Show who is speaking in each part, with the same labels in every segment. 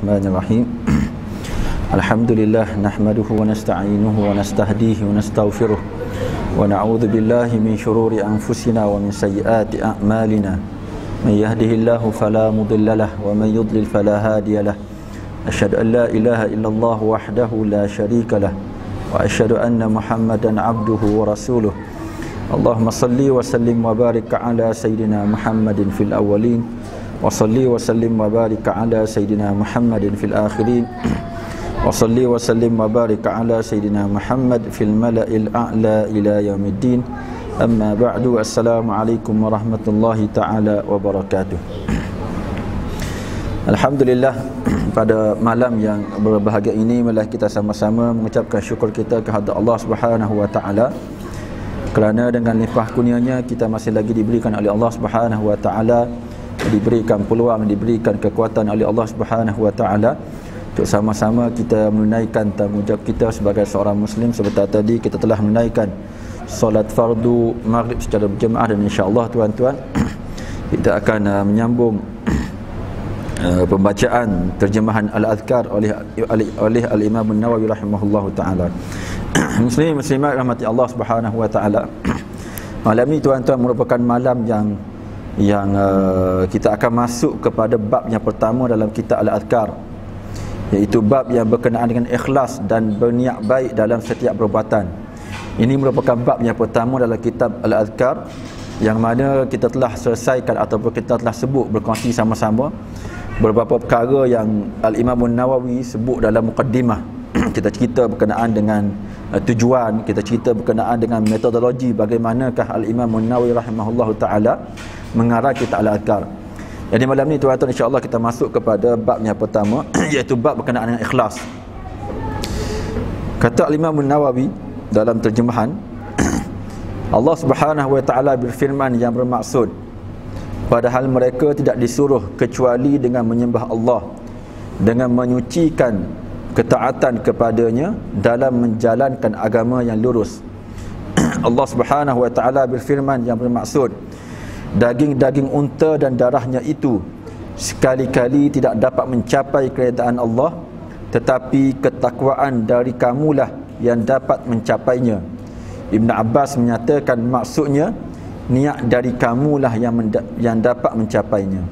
Speaker 1: Bismillahirrahmanirrahim. Alhamdulillah nahmaduhu wa nasta'inuhu wa nastahdihi wa nastaghfiruh wa na'udzu billahi min shururi anfusina wa min sayyiati a'malina. Man yahdihillahu fala mudilla lahu wa man yudlil fala hadiya lahu. Ashhadu an la ilaha illallah wahdahu la sharika lahu wa ashhadu anna Muhammadan 'abduhu wa rasuluh. Allahumma salli wa sallim wa barik ala sayidina Muhammadin fil awwalin وصلي وسلم وبارك على سيدنا محمد في الآخرين وصلي وسلم وبارك على سيدنا محمد في الملأ الأعلى إلى يوم الدين أما بعد السلام عليكم ورحمة الله تعالى وبركاته Alhamdulillah pada malam yang berbahagia ini malah kita sama-sama mengucapkan syukur kita kepada Allah Subhanahu wa taala kerana dengan limpah kurnianya kita masih lagi diberikan oleh Allah Subhanahu wa taala diberikan peluang diberikan kekuatan oleh Allah Subhanahu wa taala untuk sama-sama kita menunaikan tanggungjawab kita sebagai seorang muslim. Sebentar tadi kita telah menunaikan solat fardu maghrib secara berjemaah dan insya-Allah tuan-tuan kita akan uh, menyambung uh, pembacaan terjemahan al-azkar oleh oleh, al-Imam An-Nawawi rahimahullahu taala. Muslim muslimat rahmati Allah Subhanahu wa taala. Malam ini tuan-tuan merupakan malam yang yang uh, kita akan masuk kepada bab yang pertama dalam kitab Al-Adhkar iaitu bab yang berkenaan dengan ikhlas dan berniat baik dalam setiap perbuatan. Ini merupakan bab yang pertama dalam kitab Al-Adhkar yang mana kita telah selesaikan ataupun kita telah sebut berkongsi sama-sama beberapa perkara yang Al-Imam Nawawi sebut dalam mukaddimah kita cerita berkenaan dengan uh, tujuan kita cerita berkenaan dengan metodologi bagaimanakah Al-Imam Nawawi rahimahullahu taala mengarah kita al-adkar. Jadi malam ni tuan-tuan insya-Allah kita masuk kepada bab yang pertama iaitu bab berkenaan dengan ikhlas. Kata Imam Nawawi dalam terjemahan Allah Subhanahu wa taala berfirman yang bermaksud padahal mereka tidak disuruh kecuali dengan menyembah Allah dengan menyucikan ketaatan kepadanya dalam menjalankan agama yang lurus. Allah Subhanahu wa taala berfirman yang bermaksud daging-daging unta dan darahnya itu sekali-kali tidak dapat mencapai keredaan Allah tetapi ketakwaan dari kamulah yang dapat mencapainya. Ibn Abbas menyatakan maksudnya niat dari kamulah yang yang dapat mencapainya.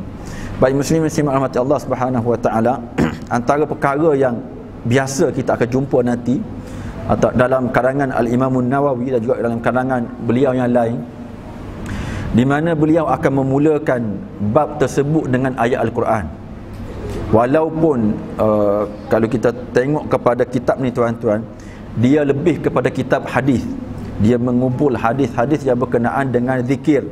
Speaker 1: Baik muslim muslim rahmat Allah Subhanahu wa taala antara perkara yang biasa kita akan jumpa nanti atau dalam karangan Al-Imam Nawawi dan juga dalam karangan beliau yang lain di mana beliau akan memulakan bab tersebut dengan ayat Al-Quran. Walaupun uh, kalau kita tengok kepada kitab ni tuan-tuan dia lebih kepada kitab hadis. Dia mengumpul hadis-hadis yang berkenaan dengan zikir.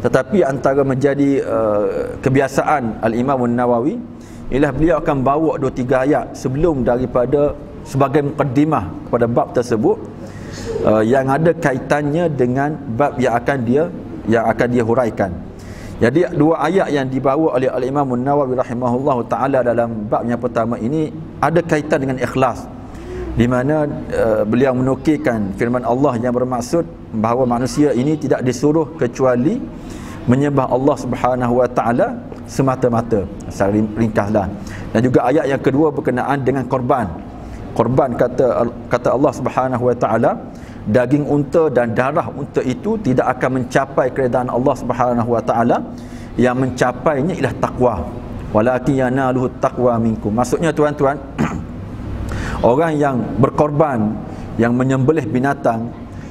Speaker 1: Tetapi antara menjadi uh, kebiasaan Al-Imam Nawawi ialah beliau akan bawa dua tiga ayat sebelum daripada sebagai mukaddimah kepada bab tersebut uh, yang ada kaitannya dengan bab yang akan dia yang akan dia huraikan. Jadi dua ayat yang dibawa oleh Al-Imam An-Nawawi rahimahullahu taala dalam bab yang pertama ini ada kaitan dengan ikhlas. Di mana uh, beliau menukilkan firman Allah yang bermaksud bahawa manusia ini tidak disuruh kecuali menyembah Allah Subhanahu wa taala semata-mata. Secara ringkaslah. Dan juga ayat yang kedua berkenaan dengan korban. Korban kata kata Allah Subhanahu wa taala daging unta dan darah unta itu tidak akan mencapai keredaan Allah Subhanahu wa taala. Yang mencapainya ialah takwa walakin yanaluhu taqwa minkum. Maksudnya tuan-tuan orang yang berkorban yang menyembelih binatang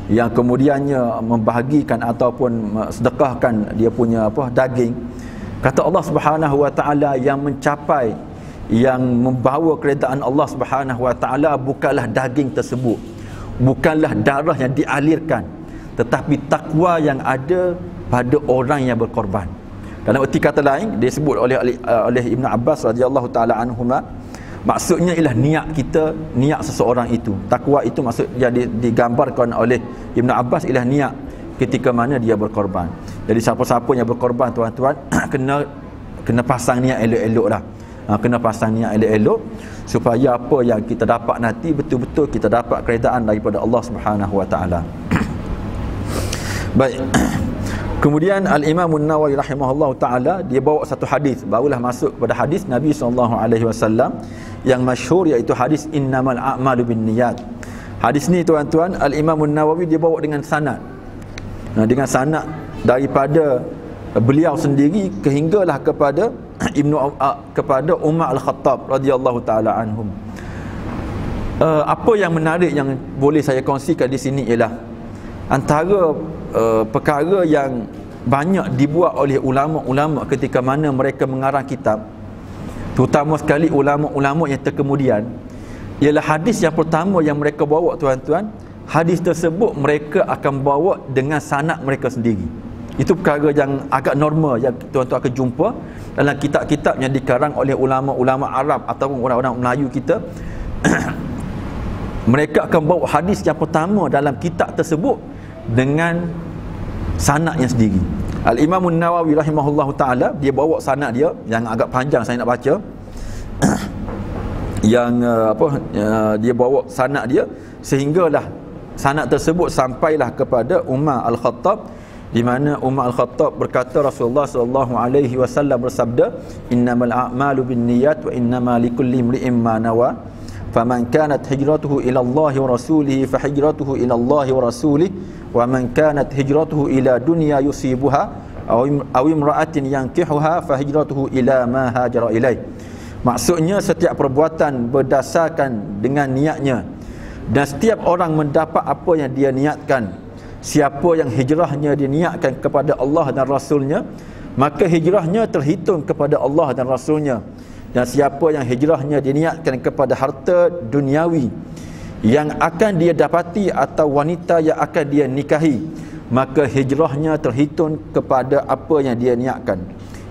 Speaker 1: yang kemudiannya membahagikan ataupun sedekahkan dia punya apa daging kata Allah Subhanahu wa taala yang mencapai yang membawa keredaan Allah Subhanahu wa taala bukanlah daging tersebut bukanlah darah yang dialirkan tetapi takwa yang ada pada orang yang berkorban. Dalam erti kata lain dia sebut oleh oleh Ibn Abbas radhiyallahu taala anhuma maksudnya ialah niat kita niat seseorang itu. Takwa itu maksud yang digambarkan oleh Ibn Abbas ialah niat ketika mana dia berkorban. Jadi siapa-siapa yang berkorban tuan-tuan kena kena pasang niat elok-elok lah ha, kena pasang niat elok-elok supaya apa yang kita dapat nanti betul-betul kita dapat keredaan daripada Allah Subhanahu wa taala. Baik. Kemudian Al-Imam An-Nawawi rahimahullah taala dia bawa satu hadis barulah masuk kepada hadis Nabi sallallahu alaihi wasallam yang masyhur iaitu hadis innamal a'malu binniyat. Hadis ni tuan-tuan Al-Imam An-Nawawi dia bawa dengan sanad. Nah, dengan sanad daripada beliau sendiri kehinggalah kepada Ibnu uh, kepada Umar Al-Khattab radhiyallahu taala anhum. Uh, apa yang menarik yang boleh saya kongsikan di sini ialah antara uh, perkara yang banyak dibuat oleh ulama-ulama ketika mana mereka mengarang kitab terutama sekali ulama-ulama yang terkemudian ialah hadis yang pertama yang mereka bawa tuan-tuan hadis tersebut mereka akan bawa dengan sanad mereka sendiri itu perkara yang agak normal yang tuan-tuan akan jumpa dalam kitab-kitab yang dikarang oleh ulama-ulama Arab ataupun orang-orang Melayu kita mereka akan bawa hadis yang pertama dalam kitab tersebut dengan sanadnya sendiri. Al-Imam An-Nawawi rahimahullahu taala dia bawa sanad dia yang agak panjang saya nak baca. yang uh, apa uh, dia bawa sanad dia sehinggalah sanad tersebut sampailah kepada Umar Al-Khattab di mana Umar Al-Khattab berkata Rasulullah sallallahu alaihi wasallam bersabda innamal a'malu binniyat wa innamal likulli imri'in ma nawa. Faman kanat hijratuhu ila Allah wa rasulihi fa hijratuhu ila Allah wa rasulihi. Wa man kanat hijratuhu ila dunya yusibuha aw imra'atin yankihuha fa hijratuhu ila ma hajara ilai. Maksudnya setiap perbuatan berdasarkan dengan niatnya. Dan setiap orang mendapat apa yang dia niatkan siapa yang hijrahnya diniatkan kepada Allah dan Rasulnya maka hijrahnya terhitung kepada Allah dan Rasulnya. Dan siapa yang hijrahnya diniatkan kepada harta duniawi yang akan dia dapati atau wanita yang akan dia nikahi maka hijrahnya terhitung kepada apa yang dia niatkan.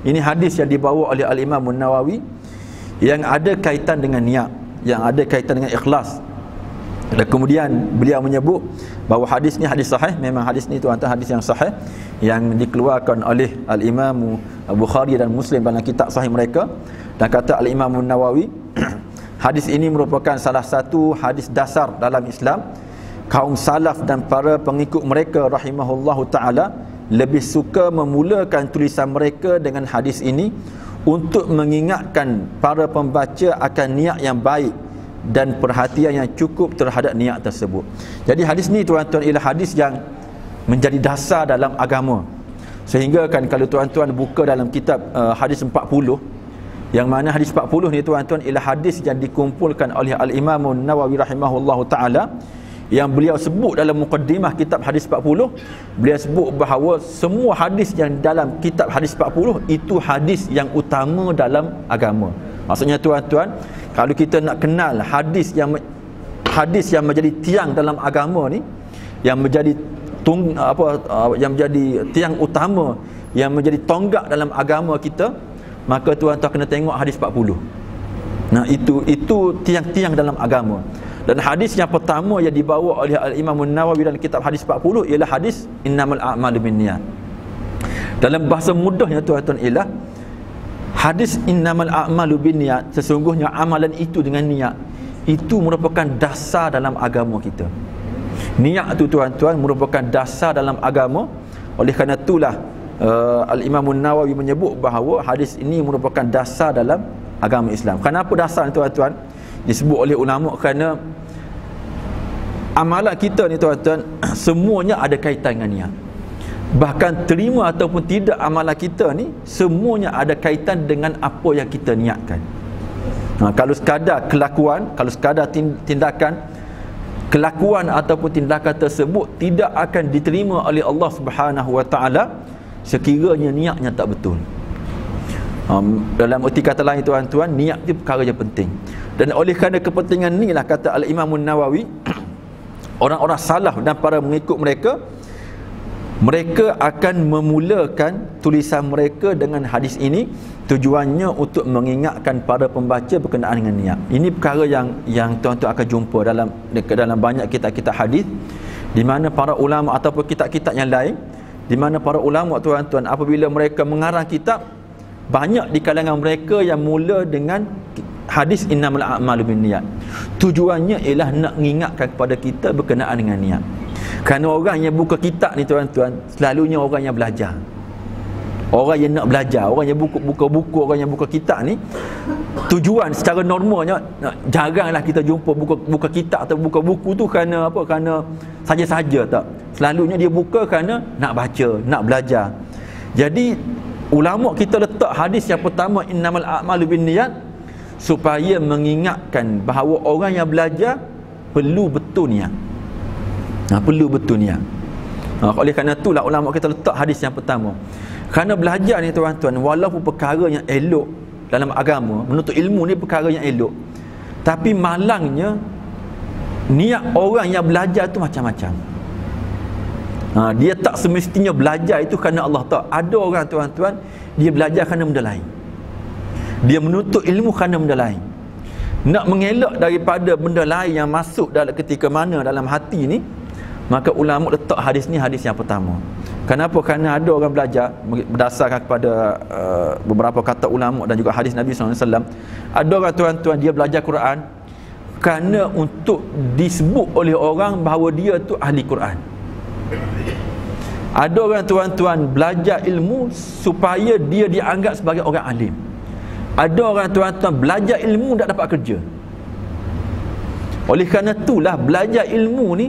Speaker 1: Ini hadis yang dibawa oleh al-Imam Nawawi yang ada kaitan dengan niat yang ada kaitan dengan ikhlas dan kemudian beliau menyebut bahawa hadis ni hadis sahih. Memang hadis ni tu antara hadis yang sahih yang dikeluarkan oleh al-Imam Bukhari dan Muslim dalam kitab sahih mereka. Dan kata al-Imam Nawawi Hadis ini merupakan salah satu hadis dasar dalam Islam. Kaum salaf dan para pengikut mereka rahimahullahu taala lebih suka memulakan tulisan mereka dengan hadis ini untuk mengingatkan para pembaca akan niat yang baik dan perhatian yang cukup terhadap niat tersebut. Jadi hadis ni tuan-tuan ialah hadis yang menjadi dasar dalam agama. Sehingga kan kalau tuan-tuan buka dalam kitab uh, hadis 40 yang mana hadis 40 ni tuan-tuan ialah hadis yang dikumpulkan oleh Al-Imam Nawawi rahimahullahu taala yang beliau sebut dalam mukaddimah kitab hadis 40 beliau sebut bahawa semua hadis yang dalam kitab hadis 40 itu hadis yang utama dalam agama maksudnya tuan-tuan kalau kita nak kenal hadis yang hadis yang menjadi tiang dalam agama ni yang menjadi tung apa yang menjadi tiang utama yang menjadi tonggak dalam agama kita maka tuan-tuan kena tengok hadis 40 nah itu itu tiang-tiang dalam agama. Dan hadis yang pertama yang dibawa oleh al-Imam An-Nawawi dalam kitab hadis 40 ialah hadis innamal a'malu binniyat dalam bahasa mudahnya tuan-tuan ialah hadis innamal a'malu binniyat sesungguhnya amalan itu dengan niat itu merupakan dasar dalam agama kita niat tu tuan-tuan merupakan dasar dalam agama oleh kerana itulah uh, Al-Imam Nawawi menyebut bahawa hadis ini merupakan dasar dalam agama Islam. Kenapa dasar ni tuan-tuan? Disebut oleh ulama kerana amalan kita ni tuan-tuan semuanya ada kaitan dengan niat. Bahkan terima ataupun tidak amalan kita ni semuanya ada kaitan dengan apa yang kita niatkan. Ha, kalau sekadar kelakuan, kalau sekadar tindakan kelakuan ataupun tindakan tersebut tidak akan diterima oleh Allah Subhanahu Wa Taala sekiranya niatnya tak betul um, dalam erti kata lain tuan-tuan niat itu perkara yang penting dan oleh kerana kepentingan ni lah kata Al-Imam Nawawi orang-orang salaf dan para mengikut mereka mereka akan memulakan tulisan mereka dengan hadis ini tujuannya untuk mengingatkan para pembaca berkenaan dengan niat. Ini perkara yang yang tuan-tuan akan jumpa dalam dalam banyak kitab-kitab hadis di mana para ulama ataupun kitab-kitab yang lain di mana para ulama tuan-tuan apabila mereka mengarang kitab banyak di kalangan mereka yang mula dengan hadis innamal a'malu binniyat tujuannya ialah nak mengingatkan kepada kita berkenaan dengan niat kerana orang yang buka kitab ni tuan-tuan selalunya orang yang belajar. Orang yang nak belajar orang yang buka buka buku orang yang buka kitab ni tujuan secara normalnya jaranglah kita jumpa buka buka kitab atau buka buku tu kerana apa? Kerana saja-saja tak? Selalunya dia buka kerana nak baca nak belajar. Jadi ulama kita letak hadis yang pertama innamal a'malu binniyat supaya mengingatkan bahawa orang yang belajar perlu betul niat ha, perlu betul niat ha, oleh kerana itulah ulama kita letak hadis yang pertama kerana belajar ni tuan-tuan walaupun perkara yang elok dalam agama, menuntut ilmu ni perkara yang elok. Tapi malangnya niat orang yang belajar tu macam-macam. Ha, dia tak semestinya belajar itu kerana Allah tak. Ada orang tuan-tuan dia belajar kerana benda lain. Dia menuntut ilmu kerana benda lain. Nak mengelak daripada benda lain yang masuk dalam ketika mana dalam hati ni, maka ulama letak hadis ni hadis yang pertama. Kenapa? Kerana ada orang belajar berdasarkan kepada uh, beberapa kata ulama dan juga hadis Nabi SAW. Ada orang tuan-tuan dia belajar Quran kerana untuk disebut oleh orang bahawa dia tu ahli Quran. Ada orang tuan-tuan belajar ilmu supaya dia dianggap sebagai orang alim. Ada orang tuan-tuan belajar ilmu tak dapat kerja. Oleh kerana itulah belajar ilmu ni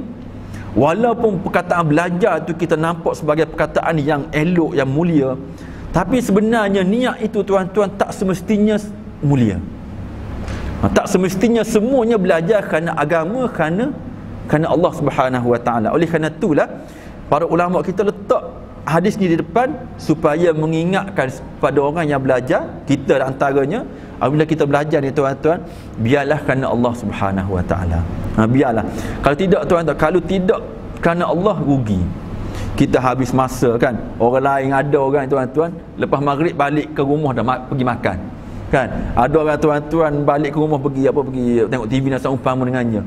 Speaker 1: Walaupun perkataan belajar tu kita nampak sebagai perkataan yang elok, yang mulia Tapi sebenarnya niat itu tuan-tuan tak semestinya mulia ha, Tak semestinya semuanya belajar kerana agama, kerana kerana Allah Subhanahu Wa Taala. Oleh kerana itulah para ulama kita letak hadis ni di depan supaya mengingatkan pada orang yang belajar kita antaranya apabila kita belajar ni tuan-tuan biarlah kerana Allah Subhanahu Wa Taala. Ha, biarlah. Kalau tidak tuan-tuan kalau tidak kerana Allah rugi. Kita habis masa kan? Orang lain ada orang tuan-tuan? Lepas maghrib balik ke rumah dah ma- pergi makan kan? Ada orang tuan-tuan balik ke rumah pergi apa pergi tengok TV dan seumpama dengannya.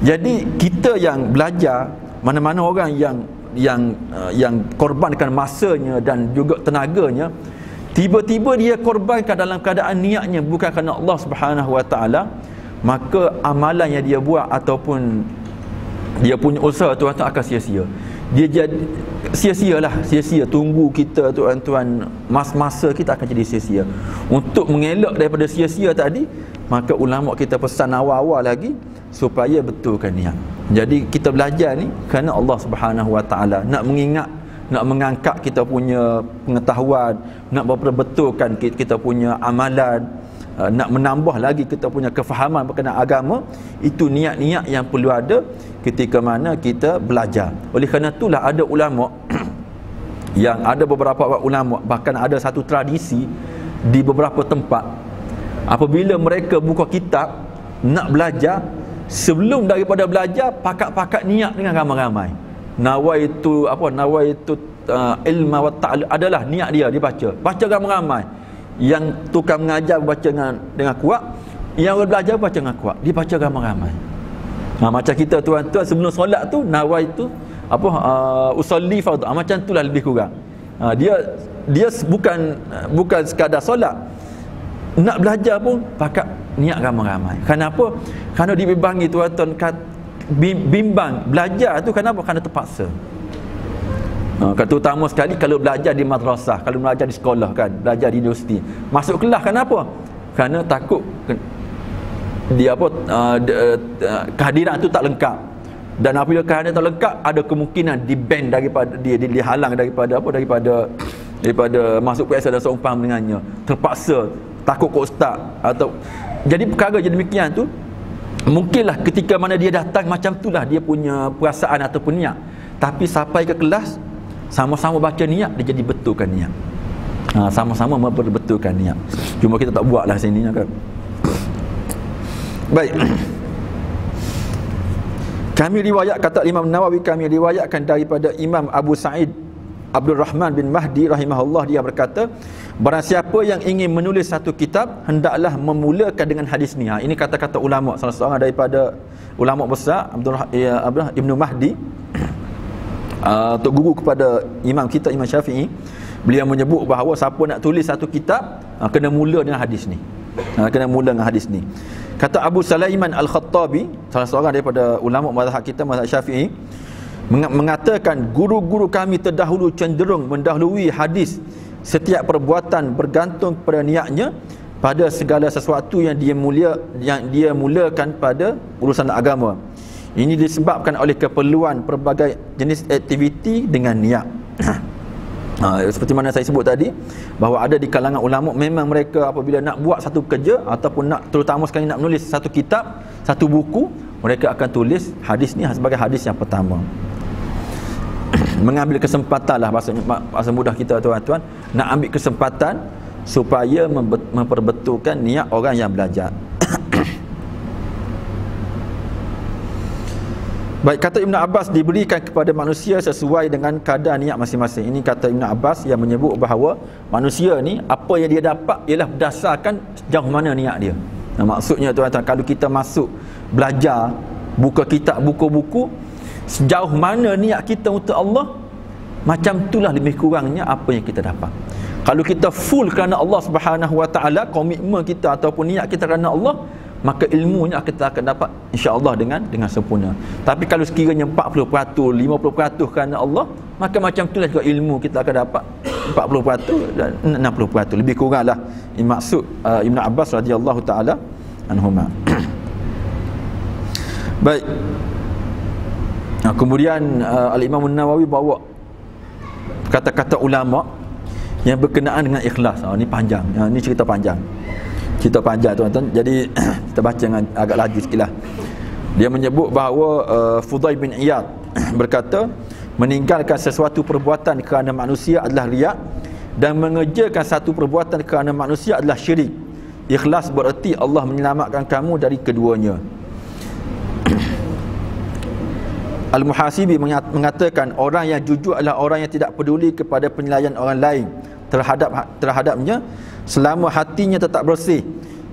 Speaker 1: Jadi kita yang belajar mana-mana orang yang yang uh, yang korbankan masanya dan juga tenaganya tiba-tiba dia korbankan dalam keadaan niatnya bukan kerana Allah Subhanahu Wa Taala maka amalan yang dia buat ataupun dia punya usaha tuan-tuan akan sia-sia. Dia jadi sia-sialah sia-sia. Tunggu kita tuan-tuan mas-masa kita akan jadi sia-sia. Untuk mengelak daripada sia-sia tadi maka ulama kita pesan awal-awal lagi supaya betulkan niat. Jadi kita belajar ni kerana Allah Subhanahu Wa Taala nak mengingat nak mengangkat kita punya pengetahuan nak memperbetulkan kita punya amalan uh, nak menambah lagi kita punya kefahaman berkenaan agama itu niat-niat yang perlu ada ketika mana kita belajar. Oleh kerana itulah ada ulama yang ada beberapa ulama bahkan ada satu tradisi di beberapa tempat. Apabila mereka buka kitab nak belajar sebelum daripada belajar pakat-pakat niat dengan ramai-ramai nawaitu apa nawaitu uh, ilma wa ta'ala adalah niat dia dibaca. Baca ramai-ramai. Yang tukang mengajar baca dengan dengan kuat yang belajar baca dengan kuat. Dibaca ramai-ramai. Ha, macam kita tuan-tuan sebelum solat tu nawaitu apa uh, usolli fardhu. Ha, macam itulah lebih kurang. Ha, dia dia bukan bukan sekadar solat. Nak belajar pun pakat niat ramai-ramai. Kenapa? Kerana dibimbangi tuan-tuan bimbang belajar tu kenapa kerana terpaksa Ha, terutama sekali kalau belajar di madrasah, kalau belajar di sekolah kan, belajar di universiti. Masuk kelas kenapa? Kerana takut dia apa uh, kehadiran tu tak lengkap. Dan apabila kehadiran tak lengkap, ada kemungkinan di ban daripada dia dihalang daripada apa daripada daripada masuk PSL dan seumpam dengannya. Terpaksa takut kok ustaz atau jadi perkara jadi demikian tu mungkinlah ketika mana dia datang macam itulah dia punya perasaan ataupun niat. Tapi sampai ke kelas sama-sama baca niat dia jadi betulkan niat. Ha, sama-sama memperbetulkan niat. Cuma kita tak buatlah sini kan? Baik. Kami riwayat kata Imam Nawawi kami riwayatkan daripada Imam Abu Sa'id Abdul Rahman bin Mahdi rahimahullah dia berkata Barang siapa yang ingin menulis satu kitab hendaklah memulakan dengan hadis ni. Ha, ini kata-kata ulama salah seorang daripada ulama besar Abdul ya, Abdullah Ibnu Mahdi uh, untuk guru kepada imam kita Imam Syafi'i beliau menyebut bahawa siapa nak tulis satu kitab uh, kena mula dengan hadis ni. Uh, kena mula dengan hadis ni. Kata Abu Sulaiman Al-Khattabi salah seorang daripada ulama mazhab kita mazhab Syafi'i mengatakan guru-guru kami terdahulu cenderung mendahului hadis setiap perbuatan bergantung pada niatnya pada segala sesuatu yang dia mulia yang dia mulakan pada urusan agama. Ini disebabkan oleh keperluan pelbagai jenis aktiviti dengan niat. Ha, seperti mana saya sebut tadi bahawa ada di kalangan ulama memang mereka apabila nak buat satu kerja ataupun nak terutama sekali nak menulis satu kitab satu buku mereka akan tulis hadis ni sebagai hadis yang pertama mengambil kesempatan lah bahasa, bahasa mudah kita tuan-tuan nak ambil kesempatan supaya memperbetulkan niat orang yang belajar Baik kata Ibn Abbas diberikan kepada manusia sesuai dengan kadar niat masing-masing. Ini kata Ibn Abbas yang menyebut bahawa manusia ni apa yang dia dapat ialah berdasarkan sejauh mana niat dia. Nah, maksudnya tuan-tuan kalau kita masuk belajar buka kitab buku-buku sejauh mana niat kita untuk Allah macam itulah lebih kurangnya apa yang kita dapat. Kalau kita full kerana Allah Subhanahu Wa Taala komitmen kita ataupun niat kita kerana Allah maka ilmunya kita akan dapat insya-Allah dengan dengan sempurna. Tapi kalau sekiranya 40%, 50% kerana Allah, maka macam itulah juga ilmu kita akan dapat 40% dan 60%. Lebih kuranglah maksud uh, Ibn Abbas radhiyallahu taala anhuma. Baik. Nah, kemudian uh, Al-Imam An-Nawawi bawa kata-kata ulama yang berkenaan dengan ikhlas. Oh, ini panjang. Ha, ini cerita panjang. Cerita panjang tuan-tuan. Jadi kita baca dengan agak laju sikit lah. Dia menyebut bahawa uh, Fudai bin Iyad berkata meninggalkan sesuatu perbuatan kerana manusia adalah riak dan mengerjakan satu perbuatan kerana manusia adalah syirik. Ikhlas bererti Allah menyelamatkan kamu dari keduanya Al-Muhasibi mengatakan orang yang jujur adalah orang yang tidak peduli kepada penilaian orang lain terhadap terhadapnya selama hatinya tetap bersih.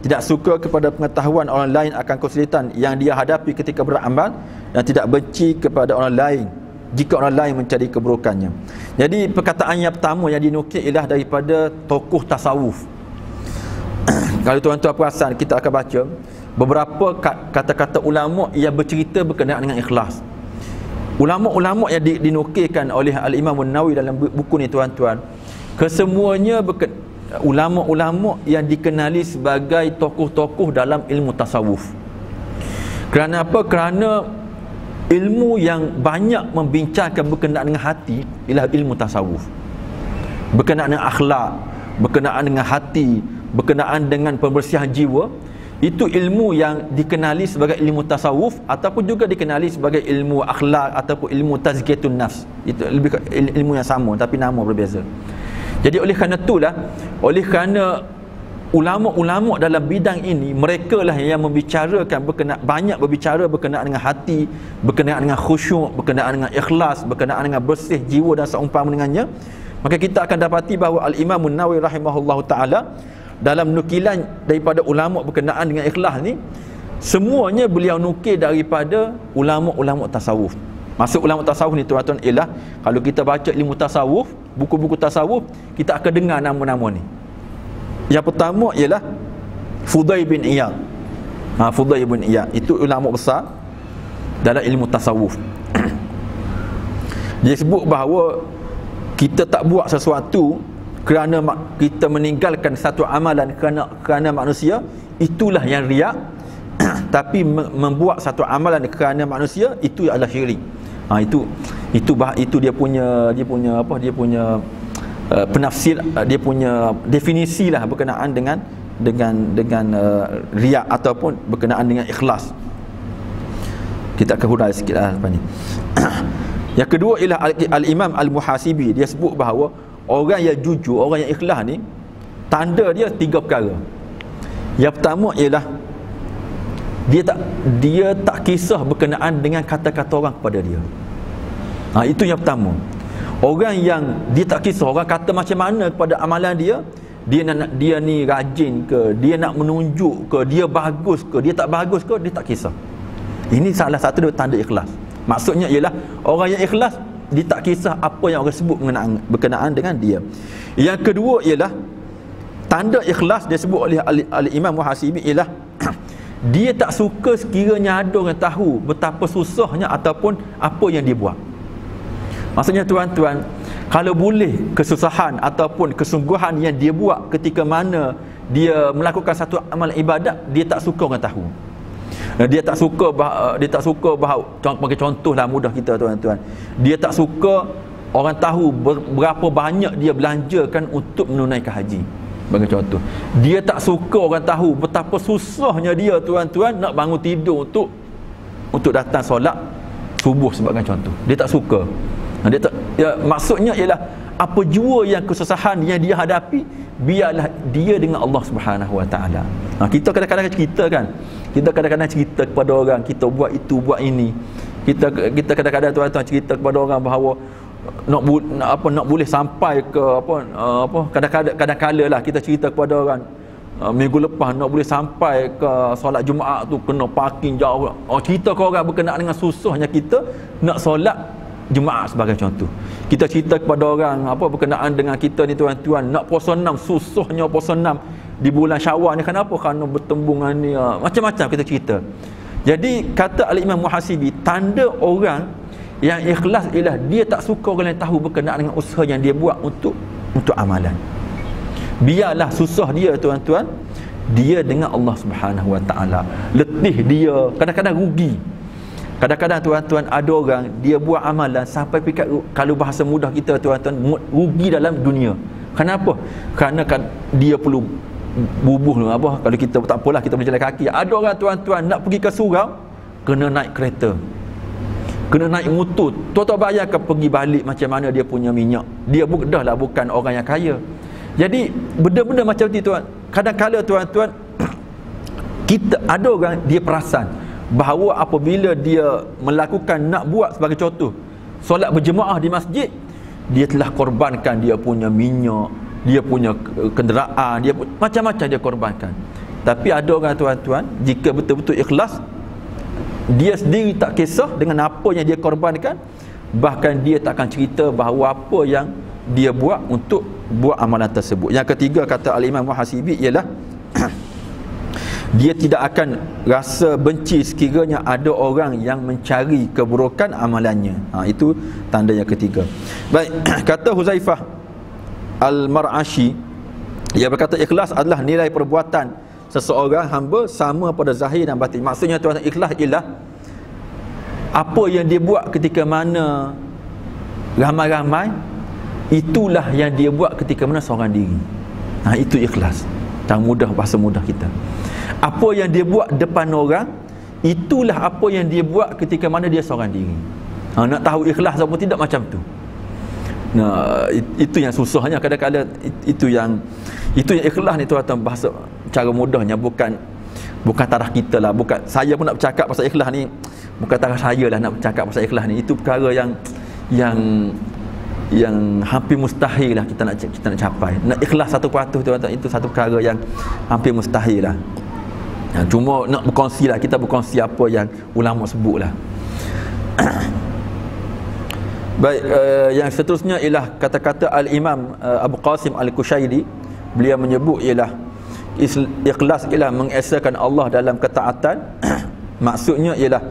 Speaker 1: Tidak suka kepada pengetahuan orang lain akan kesulitan yang dia hadapi ketika beramal dan tidak benci kepada orang lain jika orang lain mencari keburukannya. Jadi perkataan yang pertama yang dinukil ialah daripada tokoh tasawuf. Kalau tuan-tuan perasan kita akan baca beberapa kata-kata ulama yang bercerita berkenaan dengan ikhlas ulama-ulama yang dinukilkan oleh Al-Imam Nawawi dalam buku ni tuan-tuan kesemuanya berkenaan ulama-ulama yang dikenali sebagai tokoh-tokoh dalam ilmu tasawuf. Kerana apa? Kerana ilmu yang banyak membincangkan berkenaan dengan hati ialah ilmu tasawuf. Berkenaan dengan akhlak, berkenaan dengan hati, berkenaan dengan pembersihan jiwa, itu ilmu yang dikenali sebagai ilmu tasawuf ataupun juga dikenali sebagai ilmu akhlak ataupun ilmu tazkiyatun nafs. Itu lebih ilmu yang sama tapi nama berbeza. Jadi oleh kerana itulah oleh kerana ulama-ulama dalam bidang ini mereka lah yang membicarakan berkenaan banyak berbicara berkenaan dengan hati, berkenaan dengan khusyuk, berkenaan dengan ikhlas, berkenaan dengan bersih jiwa dan seumpama dengannya. Maka kita akan dapati bahawa Al-Imam An-Nawawi rahimahullahu taala dalam nukilan daripada ulama berkenaan dengan ikhlas ni semuanya beliau nukil daripada ulama-ulama tasawuf. Masuk ulama tasawuf ni tuan-tuan ialah kalau kita baca ilmu tasawuf, buku-buku tasawuf, kita akan dengar nama-nama ni. Yang pertama ialah Fudai bin Iyad. Ha, Fudai bin Iyad itu ulama besar dalam ilmu tasawuf. Dia sebut bahawa kita tak buat sesuatu kerana kita meninggalkan satu amalan kerana kerana manusia, itulah yang riak. Tapi membuat satu amalan kerana manusia itu adalah syirik. Ha, itu itu bah, itu dia punya dia punya apa dia punya uh, penafsir uh, dia punya definisi lah berkenaan dengan dengan dengan uh, riak ataupun berkenaan dengan ikhlas. Kita akan hurai sikit lah lepas ni. Yang kedua ialah Al-Imam Al-Muhasibi. Dia sebut bahawa orang yang jujur orang yang ikhlas ni tanda dia tiga perkara. Yang pertama ialah dia tak dia tak kisah berkenaan dengan kata-kata orang kepada dia. Ha, itu yang pertama. Orang yang dia tak kisah orang kata macam mana kepada amalan dia dia nak dia ni rajin ke dia nak menunjuk ke dia bagus ke dia tak bagus ke dia tak kisah. Ini salah satu tanda ikhlas. Maksudnya ialah orang yang ikhlas dia tak kisah apa yang orang sebut berkenaan, berkenaan dengan dia. Yang kedua ialah tanda ikhlas dia sebut oleh al-Imam Muhasibi ialah dia tak suka sekiranya ada orang tahu betapa susahnya ataupun apa yang dia buat. Maksudnya tuan-tuan kalau boleh kesusahan ataupun kesungguhan yang dia buat ketika mana dia melakukan satu amal ibadat dia tak suka orang tahu dia tak suka bah, dia tak suka bah, bagi contohlah mudah kita tuan-tuan. Dia tak suka orang tahu berapa banyak dia belanjakan untuk menunaikan haji. Bagi contoh. Dia tak suka orang tahu betapa susahnya dia tuan-tuan nak bangun tidur untuk untuk datang solat subuh sebagai contoh. Dia tak suka. Dia tak ya maksudnya ialah apa jua yang kesusahan yang dia hadapi biarlah dia dengan Allah Subhanahu Wa Taala. Ha, kita kadang-kadang cerita kan. Kita kadang-kadang cerita kepada orang kita buat itu buat ini. Kita kita kadang-kadang tuan-tuan cerita kepada orang bahawa nak, bu, nak apa nak boleh sampai ke apa uh, apa kadang-kadang kadang-kala lah kita cerita kepada orang uh, minggu lepas nak boleh sampai ke solat Jumaat tu kena parking jauh. Oh cerita ke orang berkenaan dengan susahnya kita nak solat Jumaat sebagai contoh. Kita cerita kepada orang apa berkenaan dengan kita ni tuan-tuan nak puasa enam susahnya puasa enam di bulan Syawal ni kenapa? Kerana bertembungan ni ah, macam-macam kita cerita. Jadi kata Al-Imam Muhasibi tanda orang yang ikhlas ialah dia tak suka orang lain tahu berkenaan dengan usaha yang dia buat untuk untuk amalan. Biarlah susah dia tuan-tuan dia dengan Allah Subhanahu Wa Taala. Letih dia, kadang-kadang rugi. Kadang-kadang tuan-tuan ada orang dia buat amalan sampai pikat kalau bahasa mudah kita tuan-tuan rugi dalam dunia. Kenapa? Kerana kan dia perlu bubuh apa kalau kita tak apalah kita boleh jalan kaki. Ada orang tuan-tuan nak pergi ke surau kena naik kereta. Kena naik motor. Tuan-tuan bayarkan pergi balik macam mana dia punya minyak. Dia dah lah bukan orang yang kaya. Jadi benda-benda macam tu tuan. Kadang-kadang tuan-tuan kita ada orang dia perasan bahawa apabila dia melakukan nak buat sebagai contoh solat berjemaah di masjid dia telah korbankan dia punya minyak dia punya kenderaan dia macam-macam dia korbankan. Tapi ada orang tuan-tuan jika betul-betul ikhlas dia sendiri tak kisah dengan apa yang dia korbankan bahkan dia tak akan cerita bahawa apa yang dia buat untuk buat amalan tersebut. Yang ketiga kata al-imam muhasibi ialah dia tidak akan rasa benci sekiranya ada orang yang mencari keburukan amalannya. Ha, itu tanda yang ketiga. Baik kata Huzaifah Al-Mar'ashi dia berkata ikhlas adalah nilai perbuatan seseorang hamba sama pada zahir dan batin. Maksudnya tuan ikhlas ialah apa yang dia buat ketika mana ramai-ramai itulah yang dia buat ketika mana seorang diri. Ha, itu ikhlas. Tak mudah bahasa mudah kita apa yang dia buat depan orang itulah apa yang dia buat ketika mana dia seorang diri. Ha, nak tahu ikhlas atau tidak macam tu. Nah itu yang susahnya kadang-kadang itu yang itu yang ikhlas ni tuan-tuan bahasa cara mudahnya bukan bukan taraf kita lah. Bukan saya pun nak bercakap pasal ikhlas ni bukan taraf saya lah nak bercakap pasal ikhlas ni. Itu perkara yang yang yang hampir mustahil lah kita nak kita nak capai. Nak ikhlas satu patuh tuan-tuan itu satu perkara yang hampir mustahil lah Ya, cuma nak berkongsi lah. Kita berkongsi apa yang ulama sebut lah Baik uh, Yang seterusnya ialah Kata-kata Al-Imam uh, Abu Qasim Al-Kushairi Beliau menyebut ialah Ikhlas ialah mengesakan Allah dalam ketaatan. Maksudnya ialah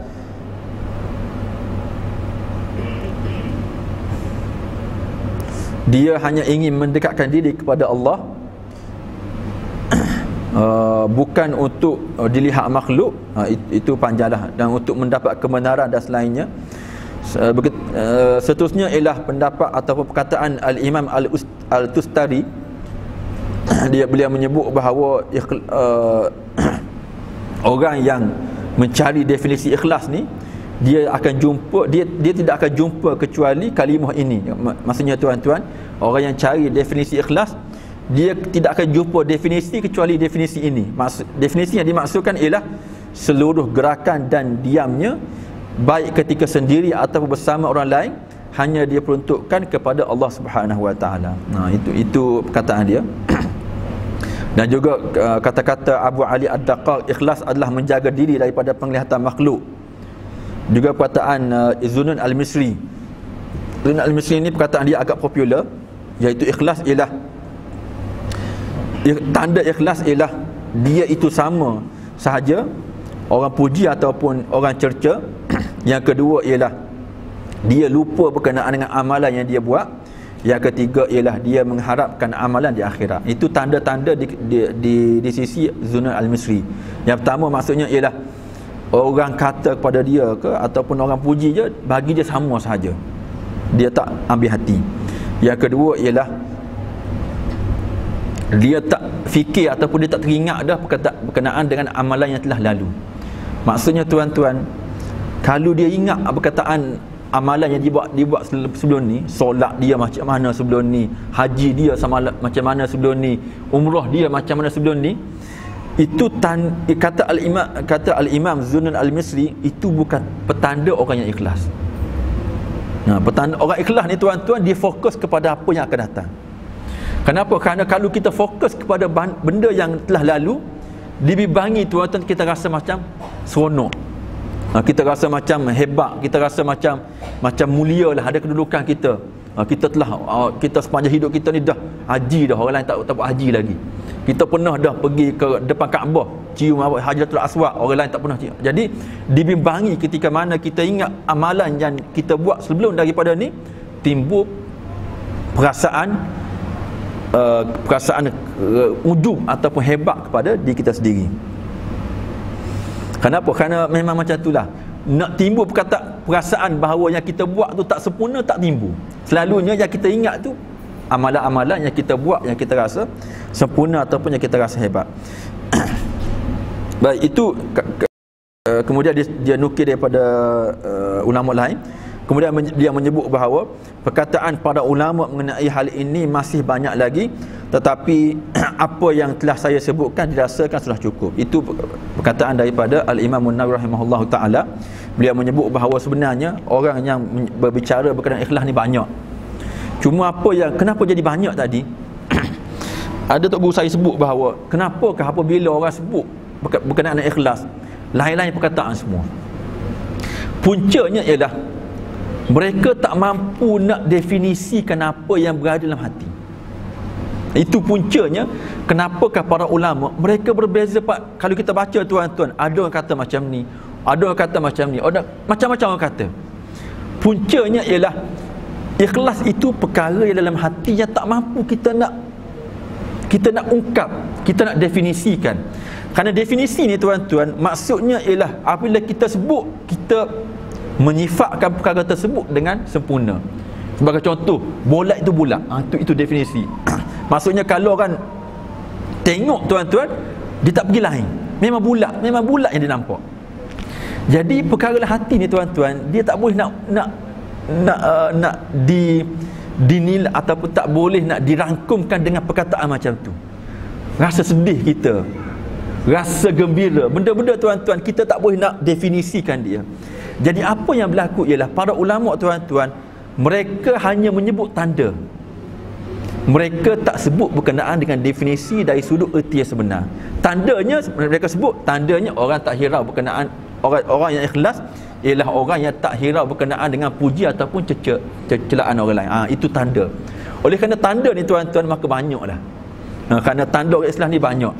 Speaker 1: Dia hanya ingin mendekatkan diri kepada Allah Uh, bukan untuk uh, dilihat makhluk uh, itu panjanglah dan untuk mendapat kebenaran dan selainnya uh, uh, seterusnya ialah pendapat atau perkataan al-Imam al-Tustari. Dia beliau menyebut bahawa uh, orang yang mencari definisi ikhlas ni dia akan jumpa dia dia tidak akan jumpa kecuali kalimah ini. Maksudnya tuan-tuan orang yang cari definisi ikhlas dia tidak akan jumpa definisi kecuali definisi ini Maksud, definisi yang dimaksudkan ialah seluruh gerakan dan diamnya baik ketika sendiri atau bersama orang lain hanya dia peruntukkan kepada Allah Subhanahu Wa Taala. Nah itu itu perkataan dia. Dan juga uh, kata-kata Abu Ali Ad-Daqqaq ikhlas adalah menjaga diri daripada penglihatan makhluk. Juga perkataan uh, Izunun Al-Misri. Izunun Al-Misri ini perkataan dia agak popular iaitu ikhlas ialah tanda ikhlas ialah dia itu sama sahaja orang puji ataupun orang cerca. Yang kedua ialah dia lupa berkenaan dengan amalan yang dia buat. Yang ketiga ialah dia mengharapkan amalan di akhirat. Itu tanda-tanda di, di, di, di sisi zunun al-misri. Yang pertama maksudnya ialah orang kata kepada dia ke ataupun orang puji je bagi dia sama sahaja. Dia tak ambil hati. Yang kedua ialah dia tak fikir ataupun dia tak teringat dah berkenaan dengan amalan yang telah lalu. Maksudnya tuan-tuan kalau dia ingat perkataan amalan yang dibuat dibuat sebelum ni solat dia macam mana sebelum ni haji dia sama macam mana sebelum ni umrah dia macam mana sebelum ni itu tan kata al-imam kata al-imam Zunun al-Misri itu bukan petanda orang yang ikhlas. Nah petanda orang ikhlas ni tuan-tuan dia fokus kepada apa yang akan datang kenapa? Kerana kalau kita fokus kepada benda yang telah lalu dibibangi tuan-tuan kita rasa macam seronok. Ha, kita rasa macam hebat kita rasa macam macam mulia lah ada kedudukan kita. Ha, kita telah ha, kita sepanjang hidup kita ni dah haji dah orang lain tak tak buat haji lagi. Kita pernah dah pergi ke depan Kaabah cium apa Hajarul Aswad orang lain tak pernah cium. Jadi dibimbangi ketika mana kita ingat amalan yang kita buat sebelum daripada ni timbul perasaan uh, perasaan uh, ujub ataupun hebat kepada diri kita sendiri Kenapa? Kerana memang macam itulah. Nak timbul perkata perasaan bahawa yang kita buat tu tak sempurna tak timbul. Selalunya yang kita ingat tu amalan-amalan yang kita buat yang kita rasa sempurna ataupun yang kita rasa hebat. Baik itu eh, kemudian dia, dia nukil daripada uh, ulama lain Kemudian dia menyebut bahawa perkataan para ulama mengenai hal ini masih banyak lagi tetapi apa yang telah saya sebutkan dirasakan sudah cukup. Itu perkataan daripada Al-Imam An-Nawawi rahimahullahu taala. Beliau menyebut bahawa sebenarnya orang yang berbicara berkenaan ikhlas ni banyak. Cuma apa yang kenapa jadi banyak tadi? Ada tok guru saya sebut bahawa kenapakah apabila orang sebut berkenaan ikhlas lain-lain perkataan semua. Puncanya ialah mereka tak mampu nak definisikan apa yang berada dalam hati. Itu puncanya kenapakah para ulama mereka berbeza pak? Kalau kita baca tuan-tuan ada orang kata macam ni ada orang kata macam ni ada macam-macam orang kata. Puncanya ialah ikhlas itu perkara yang dalam hati yang tak mampu kita nak kita nak ungkap kita nak definisikan. Kerana definisi ni tuan-tuan maksudnya ialah apabila kita sebut kita menyifatkan perkara tersebut dengan sempurna. Sebagai contoh bola itu bulat. Ha, itu, itu definisi. Maksudnya kalau orang tengok tuan-tuan dia tak pergi lain. Memang bulat memang bulat yang dia nampak. Jadi perkara hati ni tuan-tuan dia tak boleh nak nak nak uh, nak di dinilai ataupun tak boleh nak dirangkumkan dengan perkataan macam tu. Rasa sedih kita. Rasa gembira. Benda-benda tuan-tuan kita tak boleh nak definisikan dia jadi apa yang berlaku ialah para ulama tuan-tuan mereka hanya menyebut tanda. Mereka tak sebut berkenaan dengan definisi dari sudut erti yang sebenar. Tandanya mereka sebut tandanya orang tak hirau berkenaan orang orang yang ikhlas ialah orang yang tak hirau berkenaan dengan puji ataupun cecek celaan orang lain. Ha, itu tanda. Oleh kerana tanda ni tuan-tuan maka banyaklah. Ha, kerana tanda orang Islam ni banyak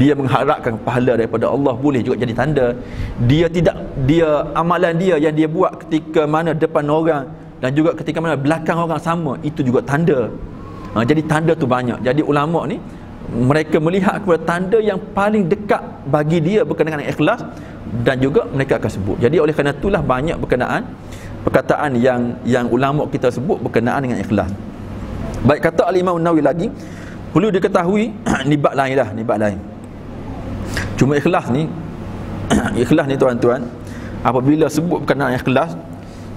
Speaker 1: dia mengharapkan pahala daripada Allah boleh juga jadi tanda. Dia tidak dia amalan dia yang dia buat ketika mana depan orang dan juga ketika mana belakang orang sama itu juga tanda. Ha, jadi tanda tu banyak. Jadi ulama ni mereka melihat kepada tanda yang paling dekat bagi dia berkenaan dengan ikhlas dan juga mereka akan sebut. Jadi oleh kerana itulah banyak berkenaan perkataan yang yang ulama kita sebut berkenaan dengan ikhlas. Baik kata al-Imam Nawawi lagi perlu diketahui ni bab lain lah ni lain Cuma ikhlas ni ikhlas ni tuan-tuan apabila sebut berkenaan ikhlas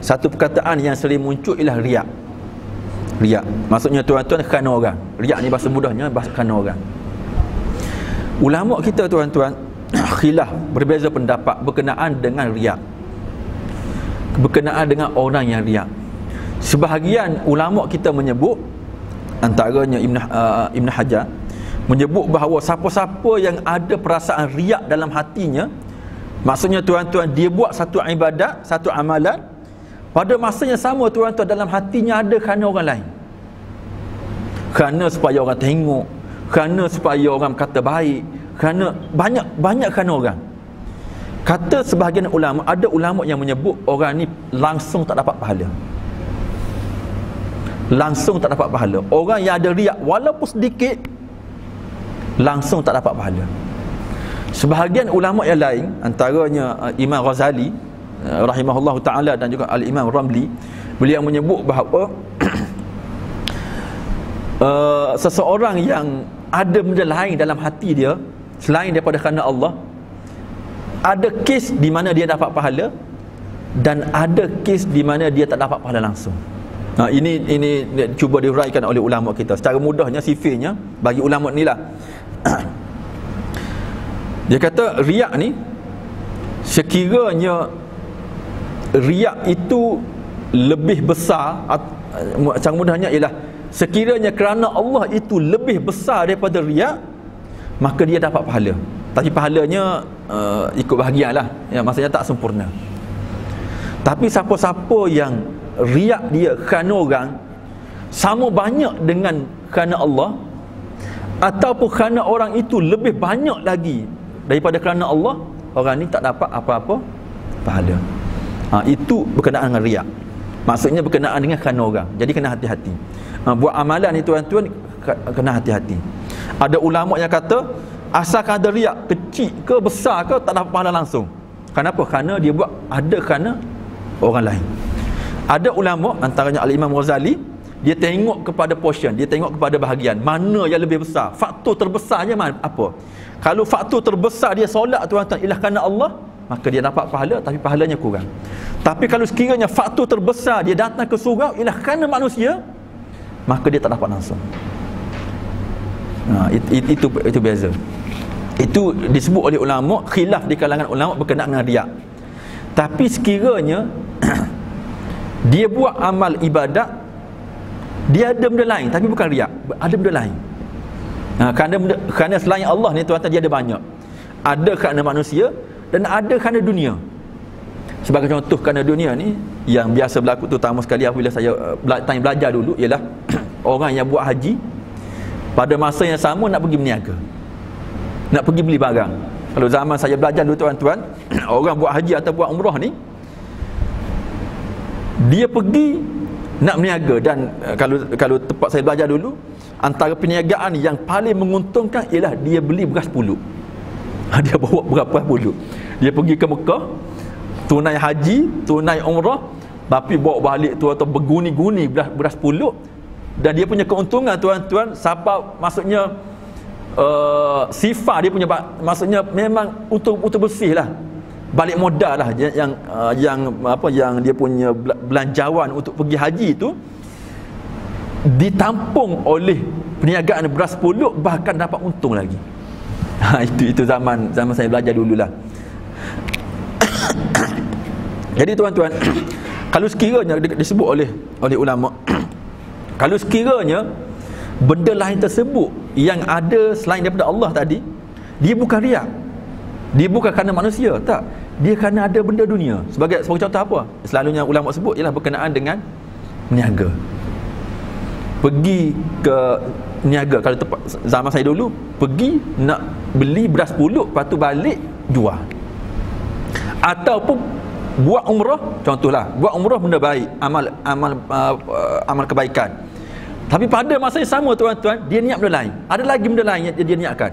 Speaker 1: satu perkataan yang sering muncul ialah riak. Riak. Maksudnya tuan-tuan kerana orang. Riak ni bahasa mudahnya bahasa kerana orang. Ulama kita tuan-tuan khilaf berbeza pendapat berkenaan dengan riak. Berkenaan dengan orang yang riak. Sebahagian ulama kita menyebut antaranya Ibn uh, Ibn Hajar menyebut bahawa siapa-siapa yang ada perasaan riak dalam hatinya maksudnya tuan-tuan dia buat satu ibadat satu amalan pada masa yang sama tuan-tuan dalam hatinya ada kerana orang lain. Kerana supaya orang tengok kerana supaya orang kata baik kerana banyak banyak kerana orang. Kata sebahagian ulama ada ulama yang menyebut orang ni langsung tak dapat pahala. Langsung tak dapat pahala. Orang yang ada riak walaupun sedikit langsung tak dapat pahala sebahagian ulama yang lain antaranya uh, Imam Ghazali uh, rahimahullah taala dan juga Al-Imam Ramli beliau menyebut bahawa uh, seseorang yang ada benda lain dalam hati dia selain daripada kerana Allah ada kes di mana dia dapat pahala dan ada kes di mana dia tak dapat pahala langsung Nah, ini ini cuba diuraikan oleh ulama kita. Secara mudahnya sifirnya bagi ulama ni lah. Dia kata riak ni sekiranya riak itu lebih besar secara mudahnya ialah sekiranya kerana Allah itu lebih besar daripada riak maka dia dapat pahala. Tapi pahalanya uh, ikut bahagian lah. Ya, maksudnya tak sempurna. Tapi siapa-siapa yang riak dia kerana orang sama banyak dengan kerana Allah ataupun kerana orang itu lebih banyak lagi daripada kerana Allah orang ni tak dapat apa-apa pahala. Ha, itu berkenaan dengan riak. Maksudnya berkenaan dengan kerana orang. Jadi kena hati-hati. Ha, buat amalan ni tuan-tuan kena hati-hati. Ada ulama yang kata asalkan ada riak kecil ke besar ke tak dapat pahala langsung. Kenapa? kerana dia buat ada kerana orang lain. Ada ulama antaranya al-Imam Ghazali dia tengok kepada portion dia tengok kepada bahagian. Mana yang lebih besar? Faktor terbesarnya mana apa? Kalau faktor terbesar dia solat tuan-tuan ialah kerana Allah maka dia dapat pahala tapi pahalanya kurang. Tapi kalau sekiranya faktor terbesar dia datang ke surau ialah kerana manusia maka dia tak dapat langsung. Nah, it, it, itu itu beza. Itu disebut oleh ulama khilaf di kalangan ulama berkenaan dengan riak. Tapi sekiranya dia buat amal ibadat dia ada benda lain tapi bukan riak. Ada benda lain. Ha, kerana, benda, kerana selain Allah ni tuan-tuan dia ada banyak. Ada kerana manusia dan ada kerana dunia. Sebagai contoh kerana dunia ni yang biasa berlaku terutama sekali apabila saya uh, belajar dulu ialah orang yang buat haji pada masa yang sama nak pergi berniaga. Nak pergi beli barang. Kalau zaman saya belajar dulu tuan-tuan orang buat haji atau buat umrah ni dia pergi nak berniaga dan uh, kalau kalau tempat saya belajar dulu antara perniagaan yang paling menguntungkan ialah dia beli beras pulut dia bawa berapa pulut dia pergi ke Mekah tunai haji tunai umrah tapi bawa balik tu atau berguni-guni beras, beras pulut dan dia punya keuntungan tuan-tuan siapa maksudnya uh, sifat dia punya maksudnya memang utuh-utuh bersih lah balik modal lah yang yang, uh, yang apa yang dia punya belanjawan untuk pergi haji itu ditampung oleh perniagaan beras pulut bahkan dapat untung lagi. Ha, itu itu zaman zaman saya belajar dululah. Jadi tuan-tuan kalau sekiranya disebut oleh oleh ulama kalau sekiranya benda lain tersebut yang ada selain daripada Allah tadi dia bukan riak. Dia bukan kerana manusia tak dia kerana ada benda dunia. Sebagai sebagai contoh apa? Selalunya ulama sebut ialah berkenaan dengan niaga. Pergi ke niaga. Kalau tempat zaman saya dulu pergi nak beli beras pulut lepas tu balik jual. Ataupun buat umrah contohlah buat umrah benda baik amal amal uh, amal kebaikan. Tapi pada masa yang sama tuan-tuan dia niat benda lain. Ada lagi benda lain yang dia niatkan.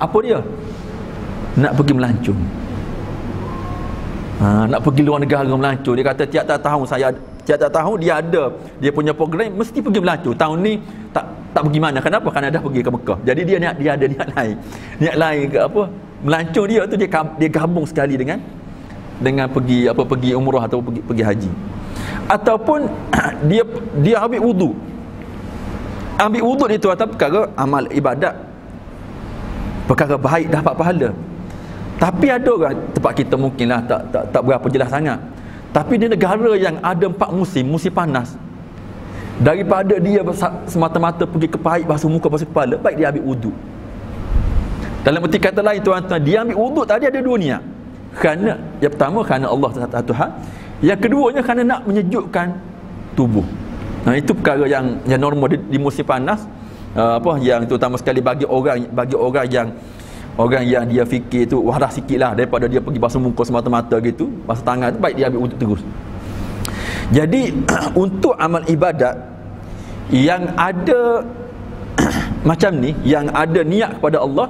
Speaker 1: Apa dia? Nak pergi melancong ha, nak pergi luar negara melancong dia kata tiap-tiap tahun saya tiap-tiap tahun dia ada. Dia punya program mesti pergi melancong tahun ni tak tak pergi mana. Kenapa? Kerana dah pergi ke Mekah. Jadi dia niat dia ada niat lain. Niat lain ke apa? Melancong dia tu dia dia gabung sekali dengan dengan pergi apa pergi umrah atau pergi pergi haji. Ataupun dia dia ambil wudu. Ambil wudu itu atau perkara amal ibadat. Perkara baik dapat pahala tapi ada orang tempat kita mungkinlah tak tak tak berapa jelas sangat. Tapi di negara yang ada empat musim, musim panas. Daripada dia semata-mata pergi ke pahit basuh muka basuh kepala, baik dia ambil wuduk. Dalam erti kata lain tuan-tuan, dia ambil wuduk tadi ada dua niat. Kerana yang pertama kerana Allah satu Tuhan, yang keduanya kerana nak menyejukkan tubuh. Nah itu perkara yang yang normal di, di musim panas uh, apa yang terutama sekali bagi orang bagi orang yang orang yang dia fikir tu wadah sikit lah daripada dia pergi basuh muka semata-mata gitu basuh tangan tu baik dia ambil wuduk terus. Jadi untuk amal ibadat yang ada macam ni yang ada niat kepada Allah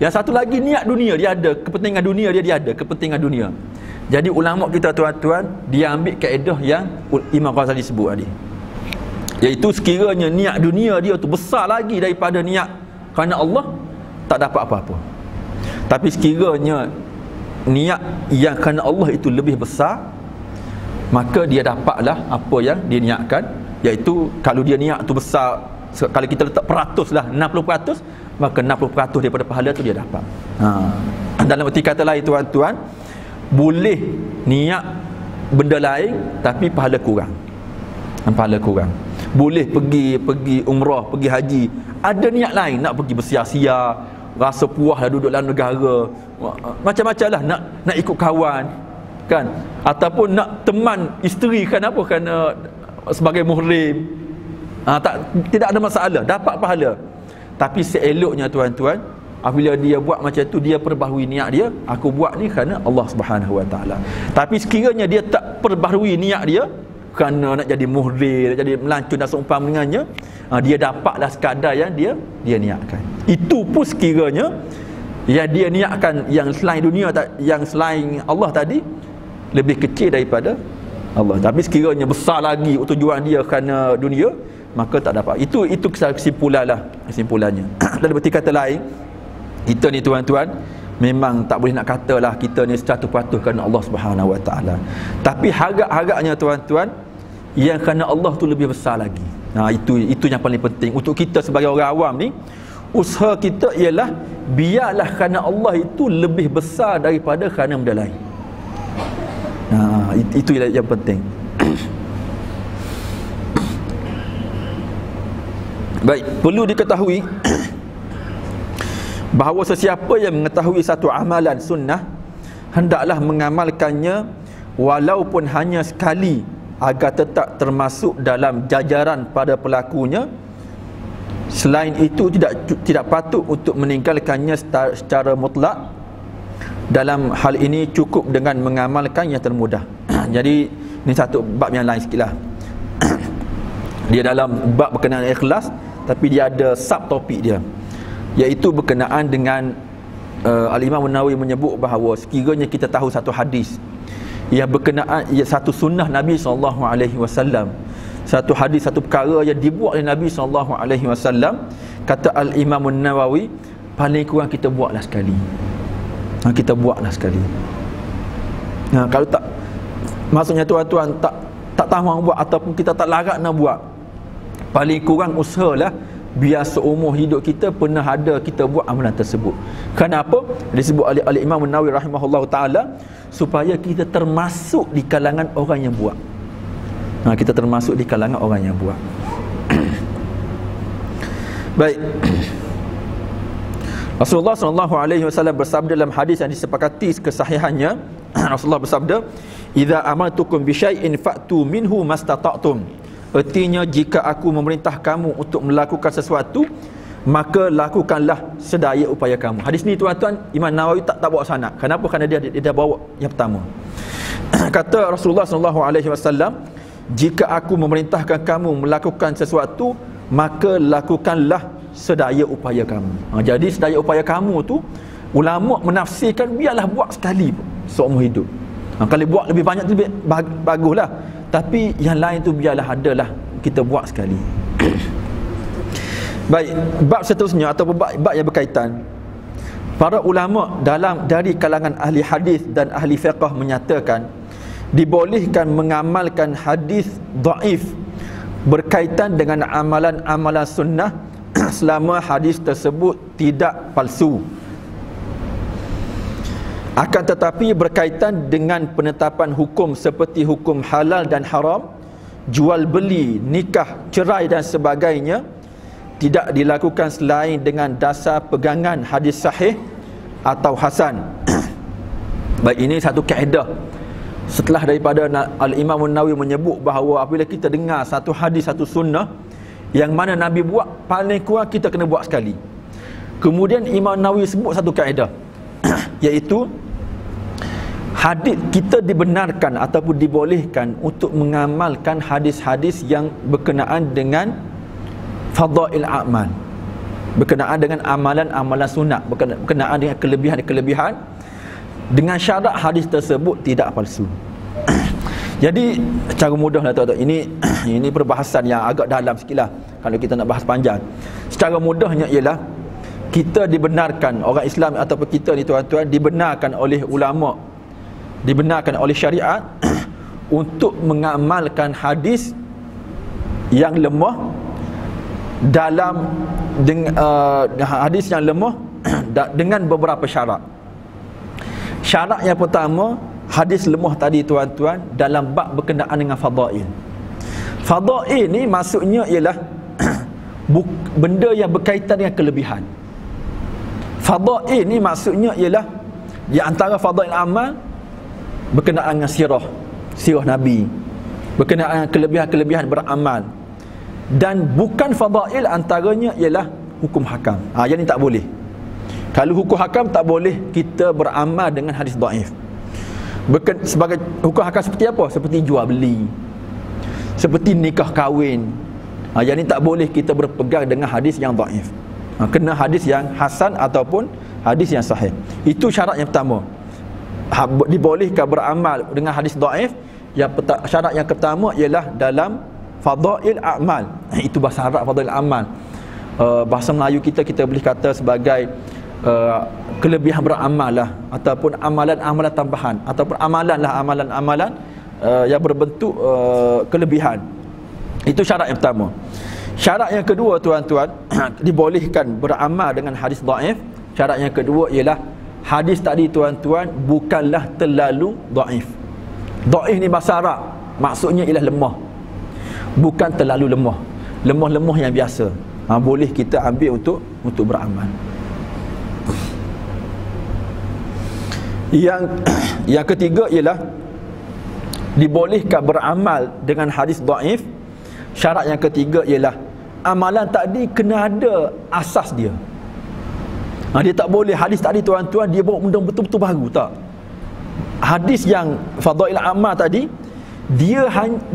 Speaker 1: yang satu lagi niat dunia dia ada kepentingan dunia dia dia ada kepentingan dunia. Jadi ulama kita tuan-tuan dia ambil kaedah yang Imam Ghazali sebut tadi. Iaitu sekiranya niat dunia dia tu besar lagi daripada niat kerana Allah tak dapat apa-apa tapi sekiranya niat yang kerana Allah itu lebih besar maka dia dapatlah apa yang dia niatkan iaitu kalau dia niat tu besar kalau kita letak peratus lah 60% maka 60% daripada pahala tu dia dapat. Ha. dalam erti kata lain tuan-tuan boleh niat benda lain tapi pahala kurang. Pahala kurang. Boleh pergi pergi umrah pergi haji. Ada niat lain nak pergi bersia-sia rasa puas lah duduk dalam negara. Macam-macam lah nak, nak ikut kawan kan? Ataupun nak teman isteri kan apa? Kan uh, sebagai muhrim. Ha, tak tidak ada masalah dapat pahala. Tapi seeloknya tuan-tuan apabila dia buat macam tu dia perbaharui niat dia aku buat ni kerana Allah Subhanahu Wa Taala. Tapi sekiranya dia tak perbaharui niat dia kerana nak jadi muhrim nak jadi melancun dan seumpama dengannya ha, dia dapatlah sekadar yang dia dia niatkan. Itu pun sekiranya yang dia niatkan yang selain dunia yang selain Allah tadi lebih kecil daripada Allah. Tapi sekiranya besar lagi tujuan dia kerana dunia maka tak dapat. Itu itu kesimpulan lah kesimpulannya. Dan berarti kata lain kita ni tuan-tuan memang tak boleh nak katalah kita ni 100% kerana Allah Subhanahu Wa Taala tapi harap-harapnya tuan-tuan yang kerana Allah tu lebih besar lagi Nah itu itu yang paling penting untuk kita sebagai orang awam ni usaha kita ialah biarlah kerana Allah itu lebih besar daripada kerana benda lain. Nah itu yang, yang penting. Baik, perlu diketahui bahawa sesiapa yang mengetahui satu amalan sunnah hendaklah mengamalkannya walaupun hanya sekali agar tetap termasuk dalam jajaran pada pelakunya. Selain itu tidak tidak patut untuk meninggalkannya secara mutlak. Dalam hal ini cukup dengan mengamalkan yang termudah. Jadi ini satu bab yang lain sikitlah. Dia dalam bab berkenaan ikhlas tapi dia ada subtopik dia iaitu berkenaan dengan uh, Al-Imam Nawawi menyebut bahawa sekiranya kita tahu satu hadis yang berkenaan ya, satu sunnah Nabi sallallahu alaihi wasallam. Satu hadis satu perkara yang dibuat oleh Nabi sallallahu alaihi wasallam kata al Imam An-Nawawi paling kurang kita buatlah sekali. Ha, kita buatlah sekali. Nah kalau tak maksudnya tuan-tuan tak tak tahu buat ataupun kita tak larat nak buat paling kurang usahalah biar seumur hidup kita pernah ada kita buat amalan tersebut. Kenapa? Disebut oleh, oleh Imam Nawawi rahimahullah taala supaya kita termasuk di kalangan orang yang buat. Ha, kita termasuk di kalangan orang yang buat. Baik. Rasulullah sallallahu alaihi wasallam bersabda dalam hadis yang disepakati kesahihannya Rasulullah bersabda idza amartukum bi syai'in fa'tu minhu mastata'tum Artinya jika aku memerintah kamu untuk melakukan sesuatu maka lakukanlah sedaya upaya kamu. Hadis ni tuan-tuan Imam Nawawi tak tak bawa sanad. Kenapa? Kerana dia dia, dia bawa yang pertama. Kata Rasulullah wasallam, jika aku memerintahkan kamu melakukan sesuatu maka lakukanlah sedaya upaya kamu. Ha, jadi sedaya upaya kamu tu ulama menafsirkan biarlah buat sekali seumur hidup. Ha, kalau buat lebih banyak tu lebih baguslah tapi yang lain tu biarlah adalah kita buat sekali. Baik bab seterusnya atau bab, bab yang berkaitan. Para ulama dalam dari kalangan ahli hadis dan ahli fiqh menyatakan dibolehkan mengamalkan hadis daif berkaitan dengan amalan-amalan sunnah selama hadis tersebut tidak palsu akan tetapi berkaitan dengan penetapan hukum seperti hukum halal dan haram jual beli, nikah, cerai dan sebagainya tidak dilakukan selain dengan dasar pegangan hadis sahih atau hasan. Baik ini satu kaedah. Setelah daripada Al-Imam Nawawi menyebut bahawa apabila kita dengar satu hadis, satu sunnah yang mana Nabi buat paling kurang kita kena buat sekali. Kemudian Imam Nawawi sebut satu kaedah iaitu hadis kita dibenarkan ataupun dibolehkan untuk mengamalkan hadis-hadis yang berkenaan dengan fadail amal. Berkenaan dengan amalan-amalan sunat berkenaan dengan kelebihan-kelebihan. Dengan syarat hadis tersebut tidak palsu. Jadi cara mudahlah tuan-tuan. Ini ini perbahasan yang agak dalam sikitlah kalau kita nak bahas panjang. Secara mudahnya ialah kita dibenarkan orang Islam ataupun kita ni tuan-tuan dibenarkan oleh ulama dibenarkan oleh syariat untuk mengamalkan hadis yang lemah dalam dengan uh, hadis yang lemah dengan beberapa syarat. Syarat yang pertama, hadis lemah tadi tuan-tuan dalam bab berkenaan dengan fadail. Fadail ni maksudnya ialah benda yang berkaitan dengan kelebihan. Fadail ni maksudnya ialah di antara fadail amal berkenaan dengan sirah, sirah Nabi. Berkenaan dengan kelebihan-kelebihan beramal dan bukan fadail antaranya ialah hukum hakam. Ha, yang ni tak boleh. Kalau hukum hakam tak boleh kita beramal dengan hadis dhaif. Bukan sebagai hukum hakam seperti apa? Seperti jual beli. Seperti nikah kahwin. Ha, yang ni tak boleh kita berpegang dengan hadis yang dhaif. Ha, kena hadis yang hasan ataupun hadis yang sahih. Itu syarat yang pertama. Ha, dibolehkan beramal dengan hadis dhaif. Yang syarat yang pertama ialah dalam fadail amal itu bahasa Arab fadail amal uh, bahasa Melayu kita kita boleh kata sebagai uh, kelebihan beramal lah ataupun amalan-amalan tambahan ataupun amalan lah amalan-amalan uh, yang berbentuk uh, kelebihan itu syarat yang pertama syarat yang kedua tuan-tuan dibolehkan beramal dengan hadis dhaif syarat yang kedua ialah hadis tadi tuan-tuan bukanlah terlalu dhaif dhaif ni bahasa Arab maksudnya ialah lemah. Bukan terlalu lemah. Lemah-lemah yang biasa. Ha, boleh kita ambil untuk untuk beramal. Yang yang ketiga ialah dibolehkan beramal dengan hadis dhaif syarat yang ketiga ialah amalan tadi kena ada asas dia ha, dia tak boleh hadis tadi tuan-tuan dia bawa benda betul-betul baru tak hadis yang fadail amal tadi dia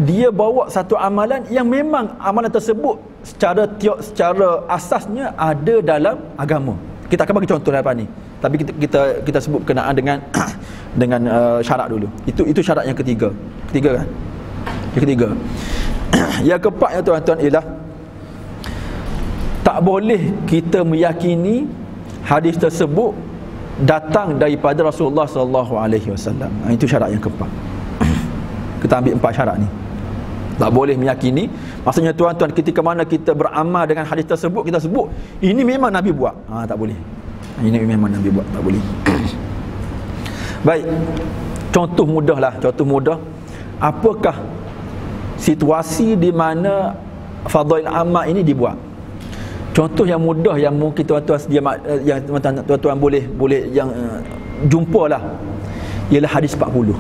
Speaker 1: dia bawa satu amalan yang memang amalan tersebut secara secara asasnya ada dalam agama. Kita akan bagi contoh lepas ni. Tapi kita kita kita sebut berkenaan dengan dengan uh, syarat dulu. Itu itu syarat yang ketiga. Ketiga kan? Yang ketiga. yang keempat ya tuan-tuan ialah tak boleh kita meyakini hadis tersebut datang daripada Rasulullah sallallahu alaihi wasallam. Itu syarat yang keempat. Kita ambil empat syarat ni. Tak boleh meyakini. Maksudnya tuan-tuan ketika mana kita beramal dengan hadis tersebut kita sebut ini memang Nabi buat. Ha, tak boleh. Ini memang Nabi buat. Tak boleh. Baik. Contoh mudah lah. Contoh mudah. Apakah situasi di mana fadail amal ini dibuat contoh yang mudah yang mungkin tuan-tuan sedia eh, yang tuan-tuan boleh boleh yang uh, jumpalah ialah hadis 40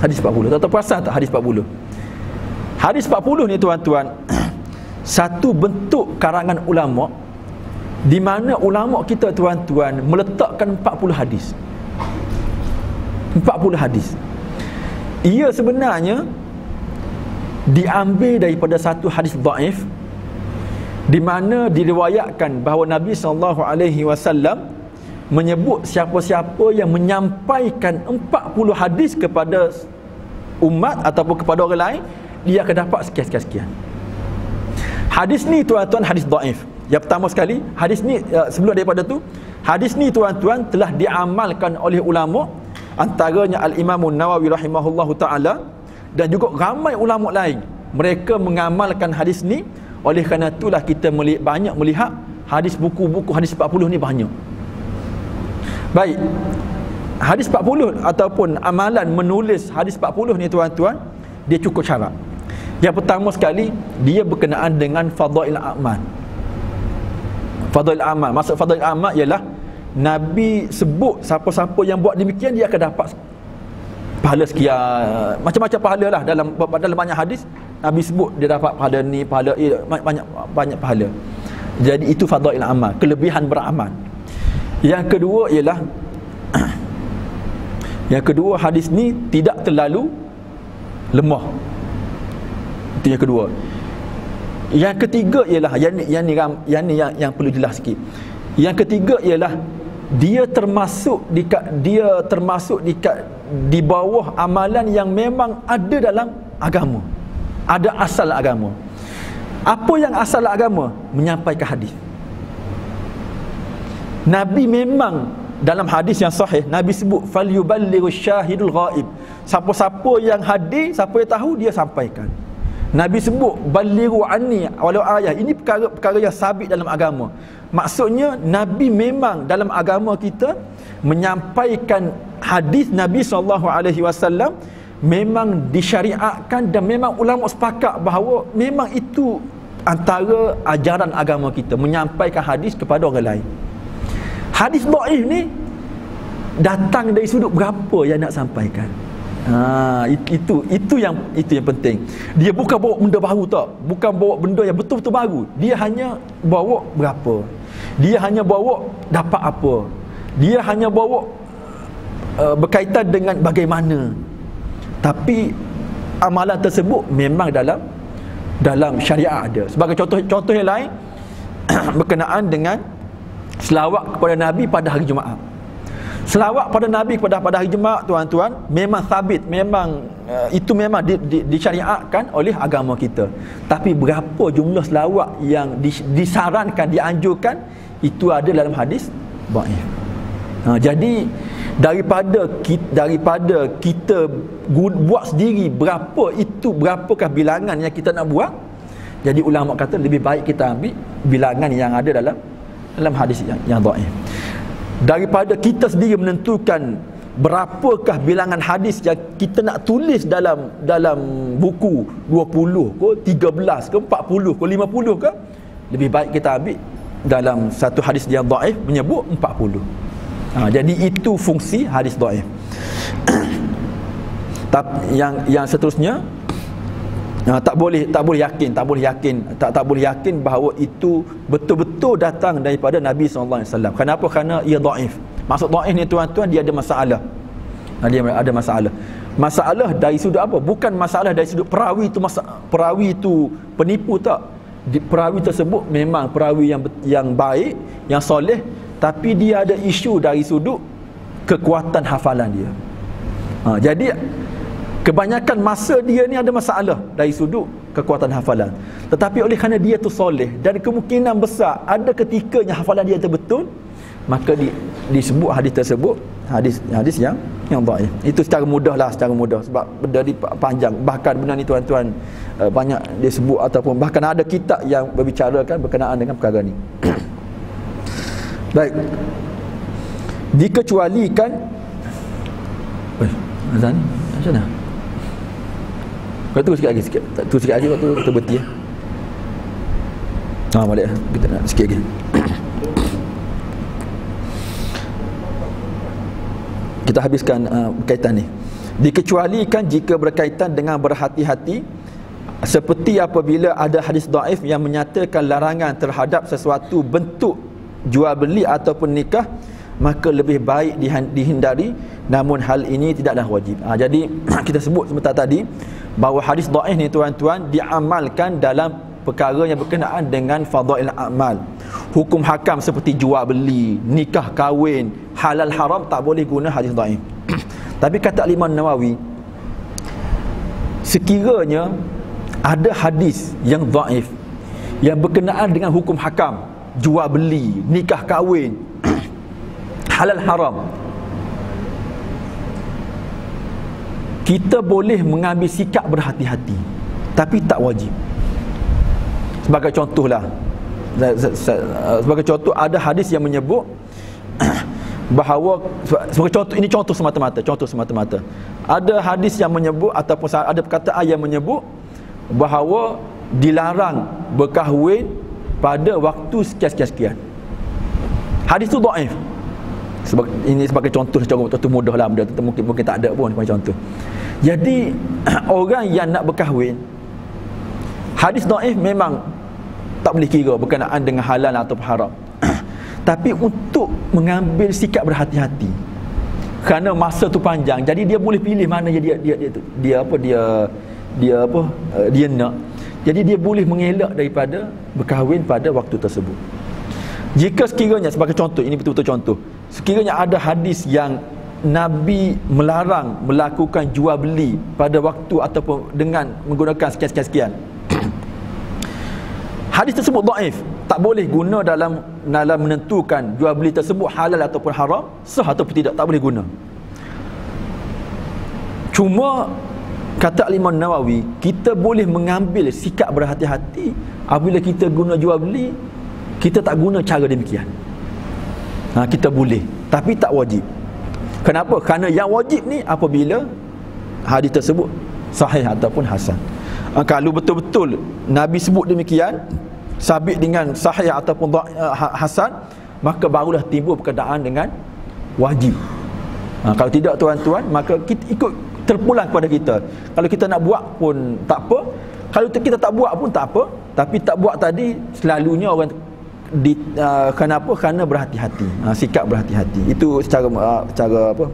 Speaker 1: hadis 40 tuan-tuan perasan tak hadis 40 hadis 40 ni tuan-tuan satu bentuk karangan ulama di mana ulama kita tuan-tuan meletakkan 40 hadis. 40 hadis. Ia sebenarnya diambil daripada satu hadis dhaif di mana diriwayatkan bahawa Nabi sallallahu alaihi wasallam menyebut siapa-siapa yang menyampaikan 40 hadis kepada umat ataupun kepada orang lain dia akan dapat sekian-sekian. Hadis ni tuan-tuan hadis daif. Yang pertama sekali hadis ni uh, sebelum daripada tu hadis ni tuan-tuan telah diamalkan oleh ulama antaranya al-Imam Nawawi rahimahullahu taala dan juga ramai ulama lain. Mereka mengamalkan hadis ni oleh kerana itulah kita melihat, banyak melihat hadis buku-buku hadis 40 ni banyak Baik. Hadis 40 ataupun amalan menulis hadis 40 ni tuan-tuan, dia cukup syarat. Yang pertama sekali, dia berkenaan dengan fadail amal. Fadail amal. Maksud fadail amal ialah Nabi sebut siapa-siapa yang buat demikian dia akan dapat pahala sekian macam-macam pahala lah dalam dalam banyak hadis Nabi sebut dia dapat pahala ni pahala eh, banyak banyak pahala. Jadi itu fadail amal kelebihan beramal. Yang kedua ialah yang kedua hadis ni tidak terlalu lemah. Itu yang kedua. Yang ketiga ialah yang ni yang ni yang, ni yang, yang perlu jelas sikit. Yang ketiga ialah dia termasuk di dia termasuk di di bawah amalan yang memang ada dalam agama. Ada asal agama. Apa yang asal agama? Menyampaikan hadis. Nabi memang dalam hadis yang sahih Nabi sebut falyuballighu syahidul ghaib. Siapa-siapa yang hadir siapa yang tahu dia sampaikan. Nabi sebut balighu anni walau ayah. Ini perkara-perkara yang sabit dalam agama maksudnya Nabi memang dalam agama kita menyampaikan hadis Nabi SAW memang disyariatkan dan memang ulama sepakat bahawa memang itu antara ajaran agama kita menyampaikan hadis kepada orang lain hadis daif ni datang dari sudut berapa yang nak sampaikan Ha, itu itu yang itu yang penting. Dia bukan bawa benda baru tak. Bukan bawa benda yang betul-betul baru. Dia hanya bawa berapa. Dia hanya bawa dapat apa. Dia hanya bawa uh, berkaitan dengan bagaimana. Tapi amalan tersebut memang dalam dalam syariat ada. Sebagai contoh contoh yang lain berkenaan dengan selawat kepada Nabi pada hari Jumaat selawat pada Nabi pada pada hari Jumaat tuan-tuan memang sabit memang uh, itu memang di, di, disyariatkan oleh agama kita tapi berapa jumlah selawat yang dis, disarankan dianjurkan itu ada dalam hadis? Dhaif. Ha, jadi daripada kita, daripada kita buat sendiri berapa itu berapakah bilangan yang kita nak buat? Jadi ulama kata lebih baik kita ambil bilangan yang ada dalam dalam hadis yang, yang dhaif. Daripada kita sendiri menentukan berapakah bilangan hadis yang kita nak tulis dalam dalam buku 20 ke 13 ke 40 ke 50 ke lebih baik kita ambil dalam satu hadis yang dhaif menyebut 40 ha, jadi itu fungsi hadis dhaif yang yang seterusnya Ha, tak boleh tak boleh yakin, tak boleh yakin, tak tak boleh yakin bahawa itu betul-betul datang daripada Nabi sallallahu alaihi wasallam. Kenapa? Kerana ia dhaif. Maksud dhaif ni tuan-tuan dia ada masalah. Ha, dia ada masalah. Masalah dari sudut apa? Bukan masalah dari sudut perawi itu masa perawi itu penipu tak? Perawi tersebut memang perawi yang yang baik, yang soleh, tapi dia ada isu dari sudut kekuatan hafalan dia. Ha, jadi Kebanyakan masa dia ni ada masalah dari sudut kekuatan hafalan. Tetapi oleh kerana dia tu soleh dan kemungkinan besar ada ketikanya hafalan dia tu betul, maka di, disebut hadis tersebut hadis hadis yang yang dhaif. Itu secara mudah lah secara mudah sebab benda ni panjang. Bahkan benda ni tuan-tuan eh, banyak disebut ataupun bahkan ada kitab yang berbicarakan berkenaan dengan perkara ni. Baik. Dikecualikan Eh, azan macam mana? Kau tunggu sikit lagi sikit. Tunggu sikit lagi waktu kita berhenti ya. Ha balik kita nak sikit lagi. Kita habiskan uh, berkaitan ni. Dikecualikan jika berkaitan dengan berhati-hati seperti apabila ada hadis daif yang menyatakan larangan terhadap sesuatu bentuk jual beli ataupun nikah maka lebih baik dihindari namun hal ini tidaklah wajib. Ha, jadi kita sebut sebentar tadi bahawa hadis dhaif ni tuan-tuan diamalkan dalam perkara yang berkenaan dengan fadail amal. Hukum hakam seperti jual beli, nikah kahwin, halal haram tak boleh guna hadis dhaif. Tapi kata Imam Nawawi sekiranya ada hadis yang dhaif yang berkenaan dengan hukum hakam, jual beli, nikah kahwin, halal haram kita boleh mengambil sikap berhati-hati tapi tak wajib sebagai contohlah. Sebagai contoh ada hadis yang menyebut bahawa sebagai contoh ini contoh semata-mata contoh semata-mata. Ada hadis yang menyebut ataupun ada perkataan yang menyebut bahawa dilarang berkahwin pada waktu sekian-sekian hadis tu dhaif sebagai, ini sebagai contoh secara contoh mudah lah benda tu mungkin mungkin tak ada pun sebagai contoh jadi orang yang nak berkahwin hadis daif memang tak boleh kira berkenaan dengan halal atau haram. Tapi untuk mengambil sikap berhati-hati kerana masa tu panjang jadi dia boleh pilih mana dia dia dia, dia, dia apa dia dia apa uh, dia nak. Jadi dia boleh mengelak daripada berkahwin pada waktu tersebut. Jika sekiranya sebagai contoh ini betul-betul contoh sekiranya ada hadis yang Nabi melarang melakukan jual beli pada waktu ataupun dengan menggunakan sekian-sekian hadis tersebut daif tak boleh guna dalam dalam menentukan jual beli tersebut halal ataupun haram sah ataupun tidak. Tak boleh guna. Cuma kata Imam Nawawi kita boleh mengambil sikap berhati-hati apabila kita guna jual beli kita tak guna cara demikian. Ha, kita boleh tapi tak wajib. Kenapa? Kerana yang wajib ni apabila hadis tersebut sahih ataupun hasan. Ha, kalau betul-betul Nabi sebut demikian sabit dengan sahih ataupun uh, hasan maka barulah timbul perkataan dengan wajib. Ha, kalau tidak tuan-tuan maka kita ikut terpulang kepada kita. Kalau kita nak buat pun tak apa. Kalau kita tak buat pun tak apa. Tapi tak buat tadi selalunya orang di uh, kenapa kerana berhati-hati uh, sikap berhati-hati itu secara uh, secara apa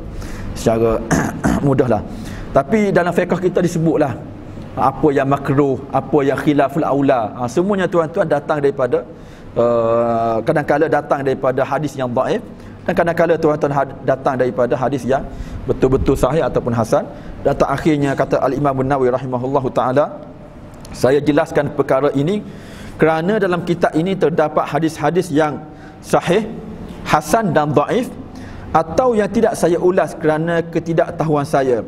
Speaker 1: secara mudahlah tapi dalam fiqh kita disebutlah apa yang makruh apa yang khilaful aula. Uh, semuanya tuan-tuan datang daripada uh, kadang-kala datang daripada hadis yang dhaif dan kadang-kala tuan-tuan datang daripada hadis yang betul-betul sahih ataupun hasan. Datang akhirnya kata al-Imam An-Nawawi rahimahullahu taala saya jelaskan perkara ini kerana dalam kitab ini terdapat hadis-hadis yang sahih hasan dan daif atau yang tidak saya ulas kerana ketidaktahuan saya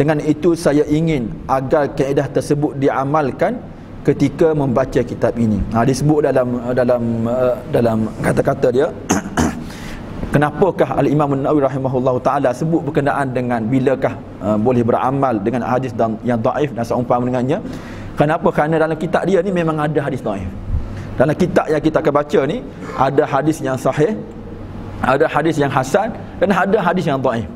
Speaker 1: dengan itu saya ingin agar kaedah tersebut diamalkan ketika membaca kitab ini ha, disebut dalam dalam uh, dalam kata-kata dia kenapakah al-Imam An-Nawawi rahimahullahu taala sebut berkenaan dengan bilakah uh, boleh beramal dengan hadis dan yang daif dan seumpama dengannya Kenapa? Kerana dalam kitab dia ni memang ada hadis dhaif. Dalam kitab yang kita akan baca ni ada hadis yang sahih, ada hadis yang hasan dan ada hadis yang dhaif.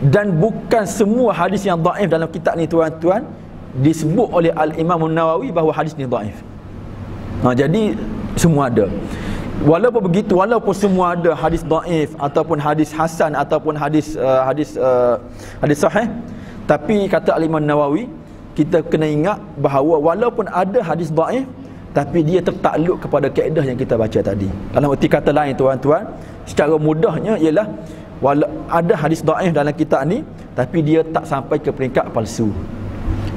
Speaker 1: Dan bukan semua hadis yang dhaif dalam kitab ni tuan-tuan disebut oleh Al-Imam Nawawi bahawa hadis ni dhaif. Ha, jadi semua ada. Walaupun begitu, walaupun semua ada hadis dhaif ataupun hadis hasan ataupun hadis uh, hadis uh, hadis sahih, tapi kata Al-Imam Nawawi kita kena ingat bahawa walaupun ada hadis dhaif tapi dia tertakluk kepada kaedah yang kita baca tadi. Dalam erti kata lain tuan-tuan, secara mudahnya ialah wala ada hadis dhaif dalam kitab ni tapi dia tak sampai ke peringkat palsu.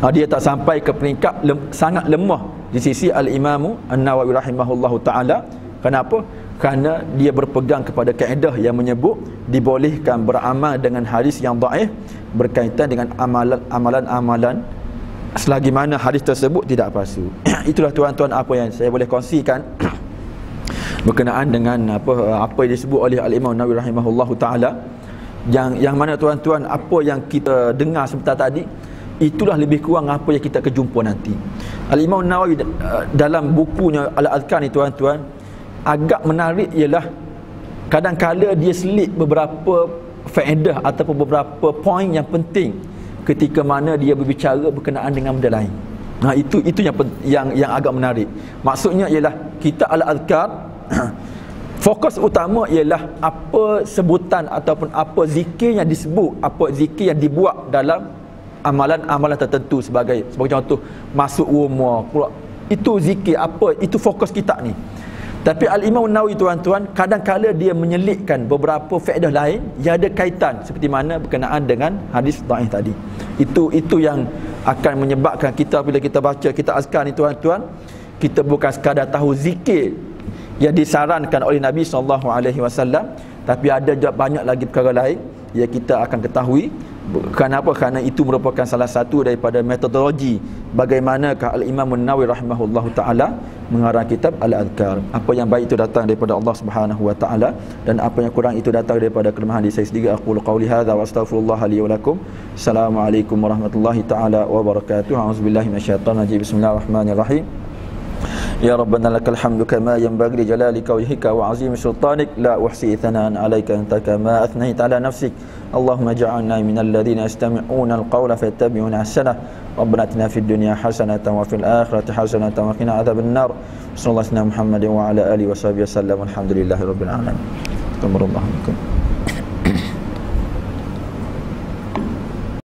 Speaker 1: Ha, dia tak sampai ke peringkat lem, sangat lemah di sisi al-Imam An-Nawawi rahimahullahu taala. Kenapa? Kerana dia berpegang kepada kaedah yang menyebut dibolehkan beramal dengan hadis yang dhaif berkaitan dengan amalan-amalan selagi mana hadis tersebut tidak palsu itulah tuan-tuan apa yang saya boleh kongsikan berkenaan dengan apa apa yang disebut oleh al-Imam Nawawi rahimahullahu taala yang yang mana tuan-tuan apa yang kita dengar sebentar tadi itulah lebih kurang apa yang kita akan jumpa nanti al-Imam Nawawi uh, dalam bukunya al-Azkar ni tuan-tuan agak menarik ialah kadang-kala dia selit beberapa faedah ataupun beberapa poin yang penting ketika mana dia berbicara berkenaan dengan benda lain. Nah itu itu yang yang yang agak menarik. Maksudnya ialah kita al-azkar fokus utama ialah apa sebutan ataupun apa zikir yang disebut, apa zikir yang dibuat dalam amalan-amalan tertentu sebagai sebagai contoh masuk rumah, itu zikir apa, itu fokus kita ni. Tapi Al-Imam Nawawi tuan-tuan kadang-kala dia menyelitkan beberapa faedah lain yang ada kaitan seperti mana berkenaan dengan hadis dhaif tadi. Itu itu yang akan menyebabkan kita bila kita baca kita azkar ni tuan-tuan kita bukan sekadar tahu zikir yang disarankan oleh Nabi sallallahu alaihi wasallam tapi ada juga banyak lagi perkara lain yang kita akan ketahui Kenapa? Kerana itu merupakan salah satu daripada metodologi bagaimanakah Al-Imam An-Nawawi rahimahullahu taala mengarang kitab Al-Adhkar. Apa yang baik itu datang daripada Allah Subhanahu wa taala dan apa yang kurang itu datang daripada kelemahan diri saya sendiri. Aku qauli hadza wa astaghfirullah li wa lakum. Assalamualaikum warahmatullahi taala wabarakatuh. A'udzubillahi minasyaitonir rajim. Bismillahirrahmanirrahim. يا ربنا لك الحمد كما ينبغي لجلالك وجهك وعظيم سلطانك. لا أحصي ثناء عليك أنت كما أثنيت على نفسك. اللهم اجعلنا من الذين يستمعون القول فيتبعون أحسنه. ربنا اتنا في الدنيا حسنة وفي الآخرة حسنة وقنا عذاب النار. صلى الله عليه محمد وعلى آله وصحبه وسلم. والحمد لله رب العالمين. الله بكم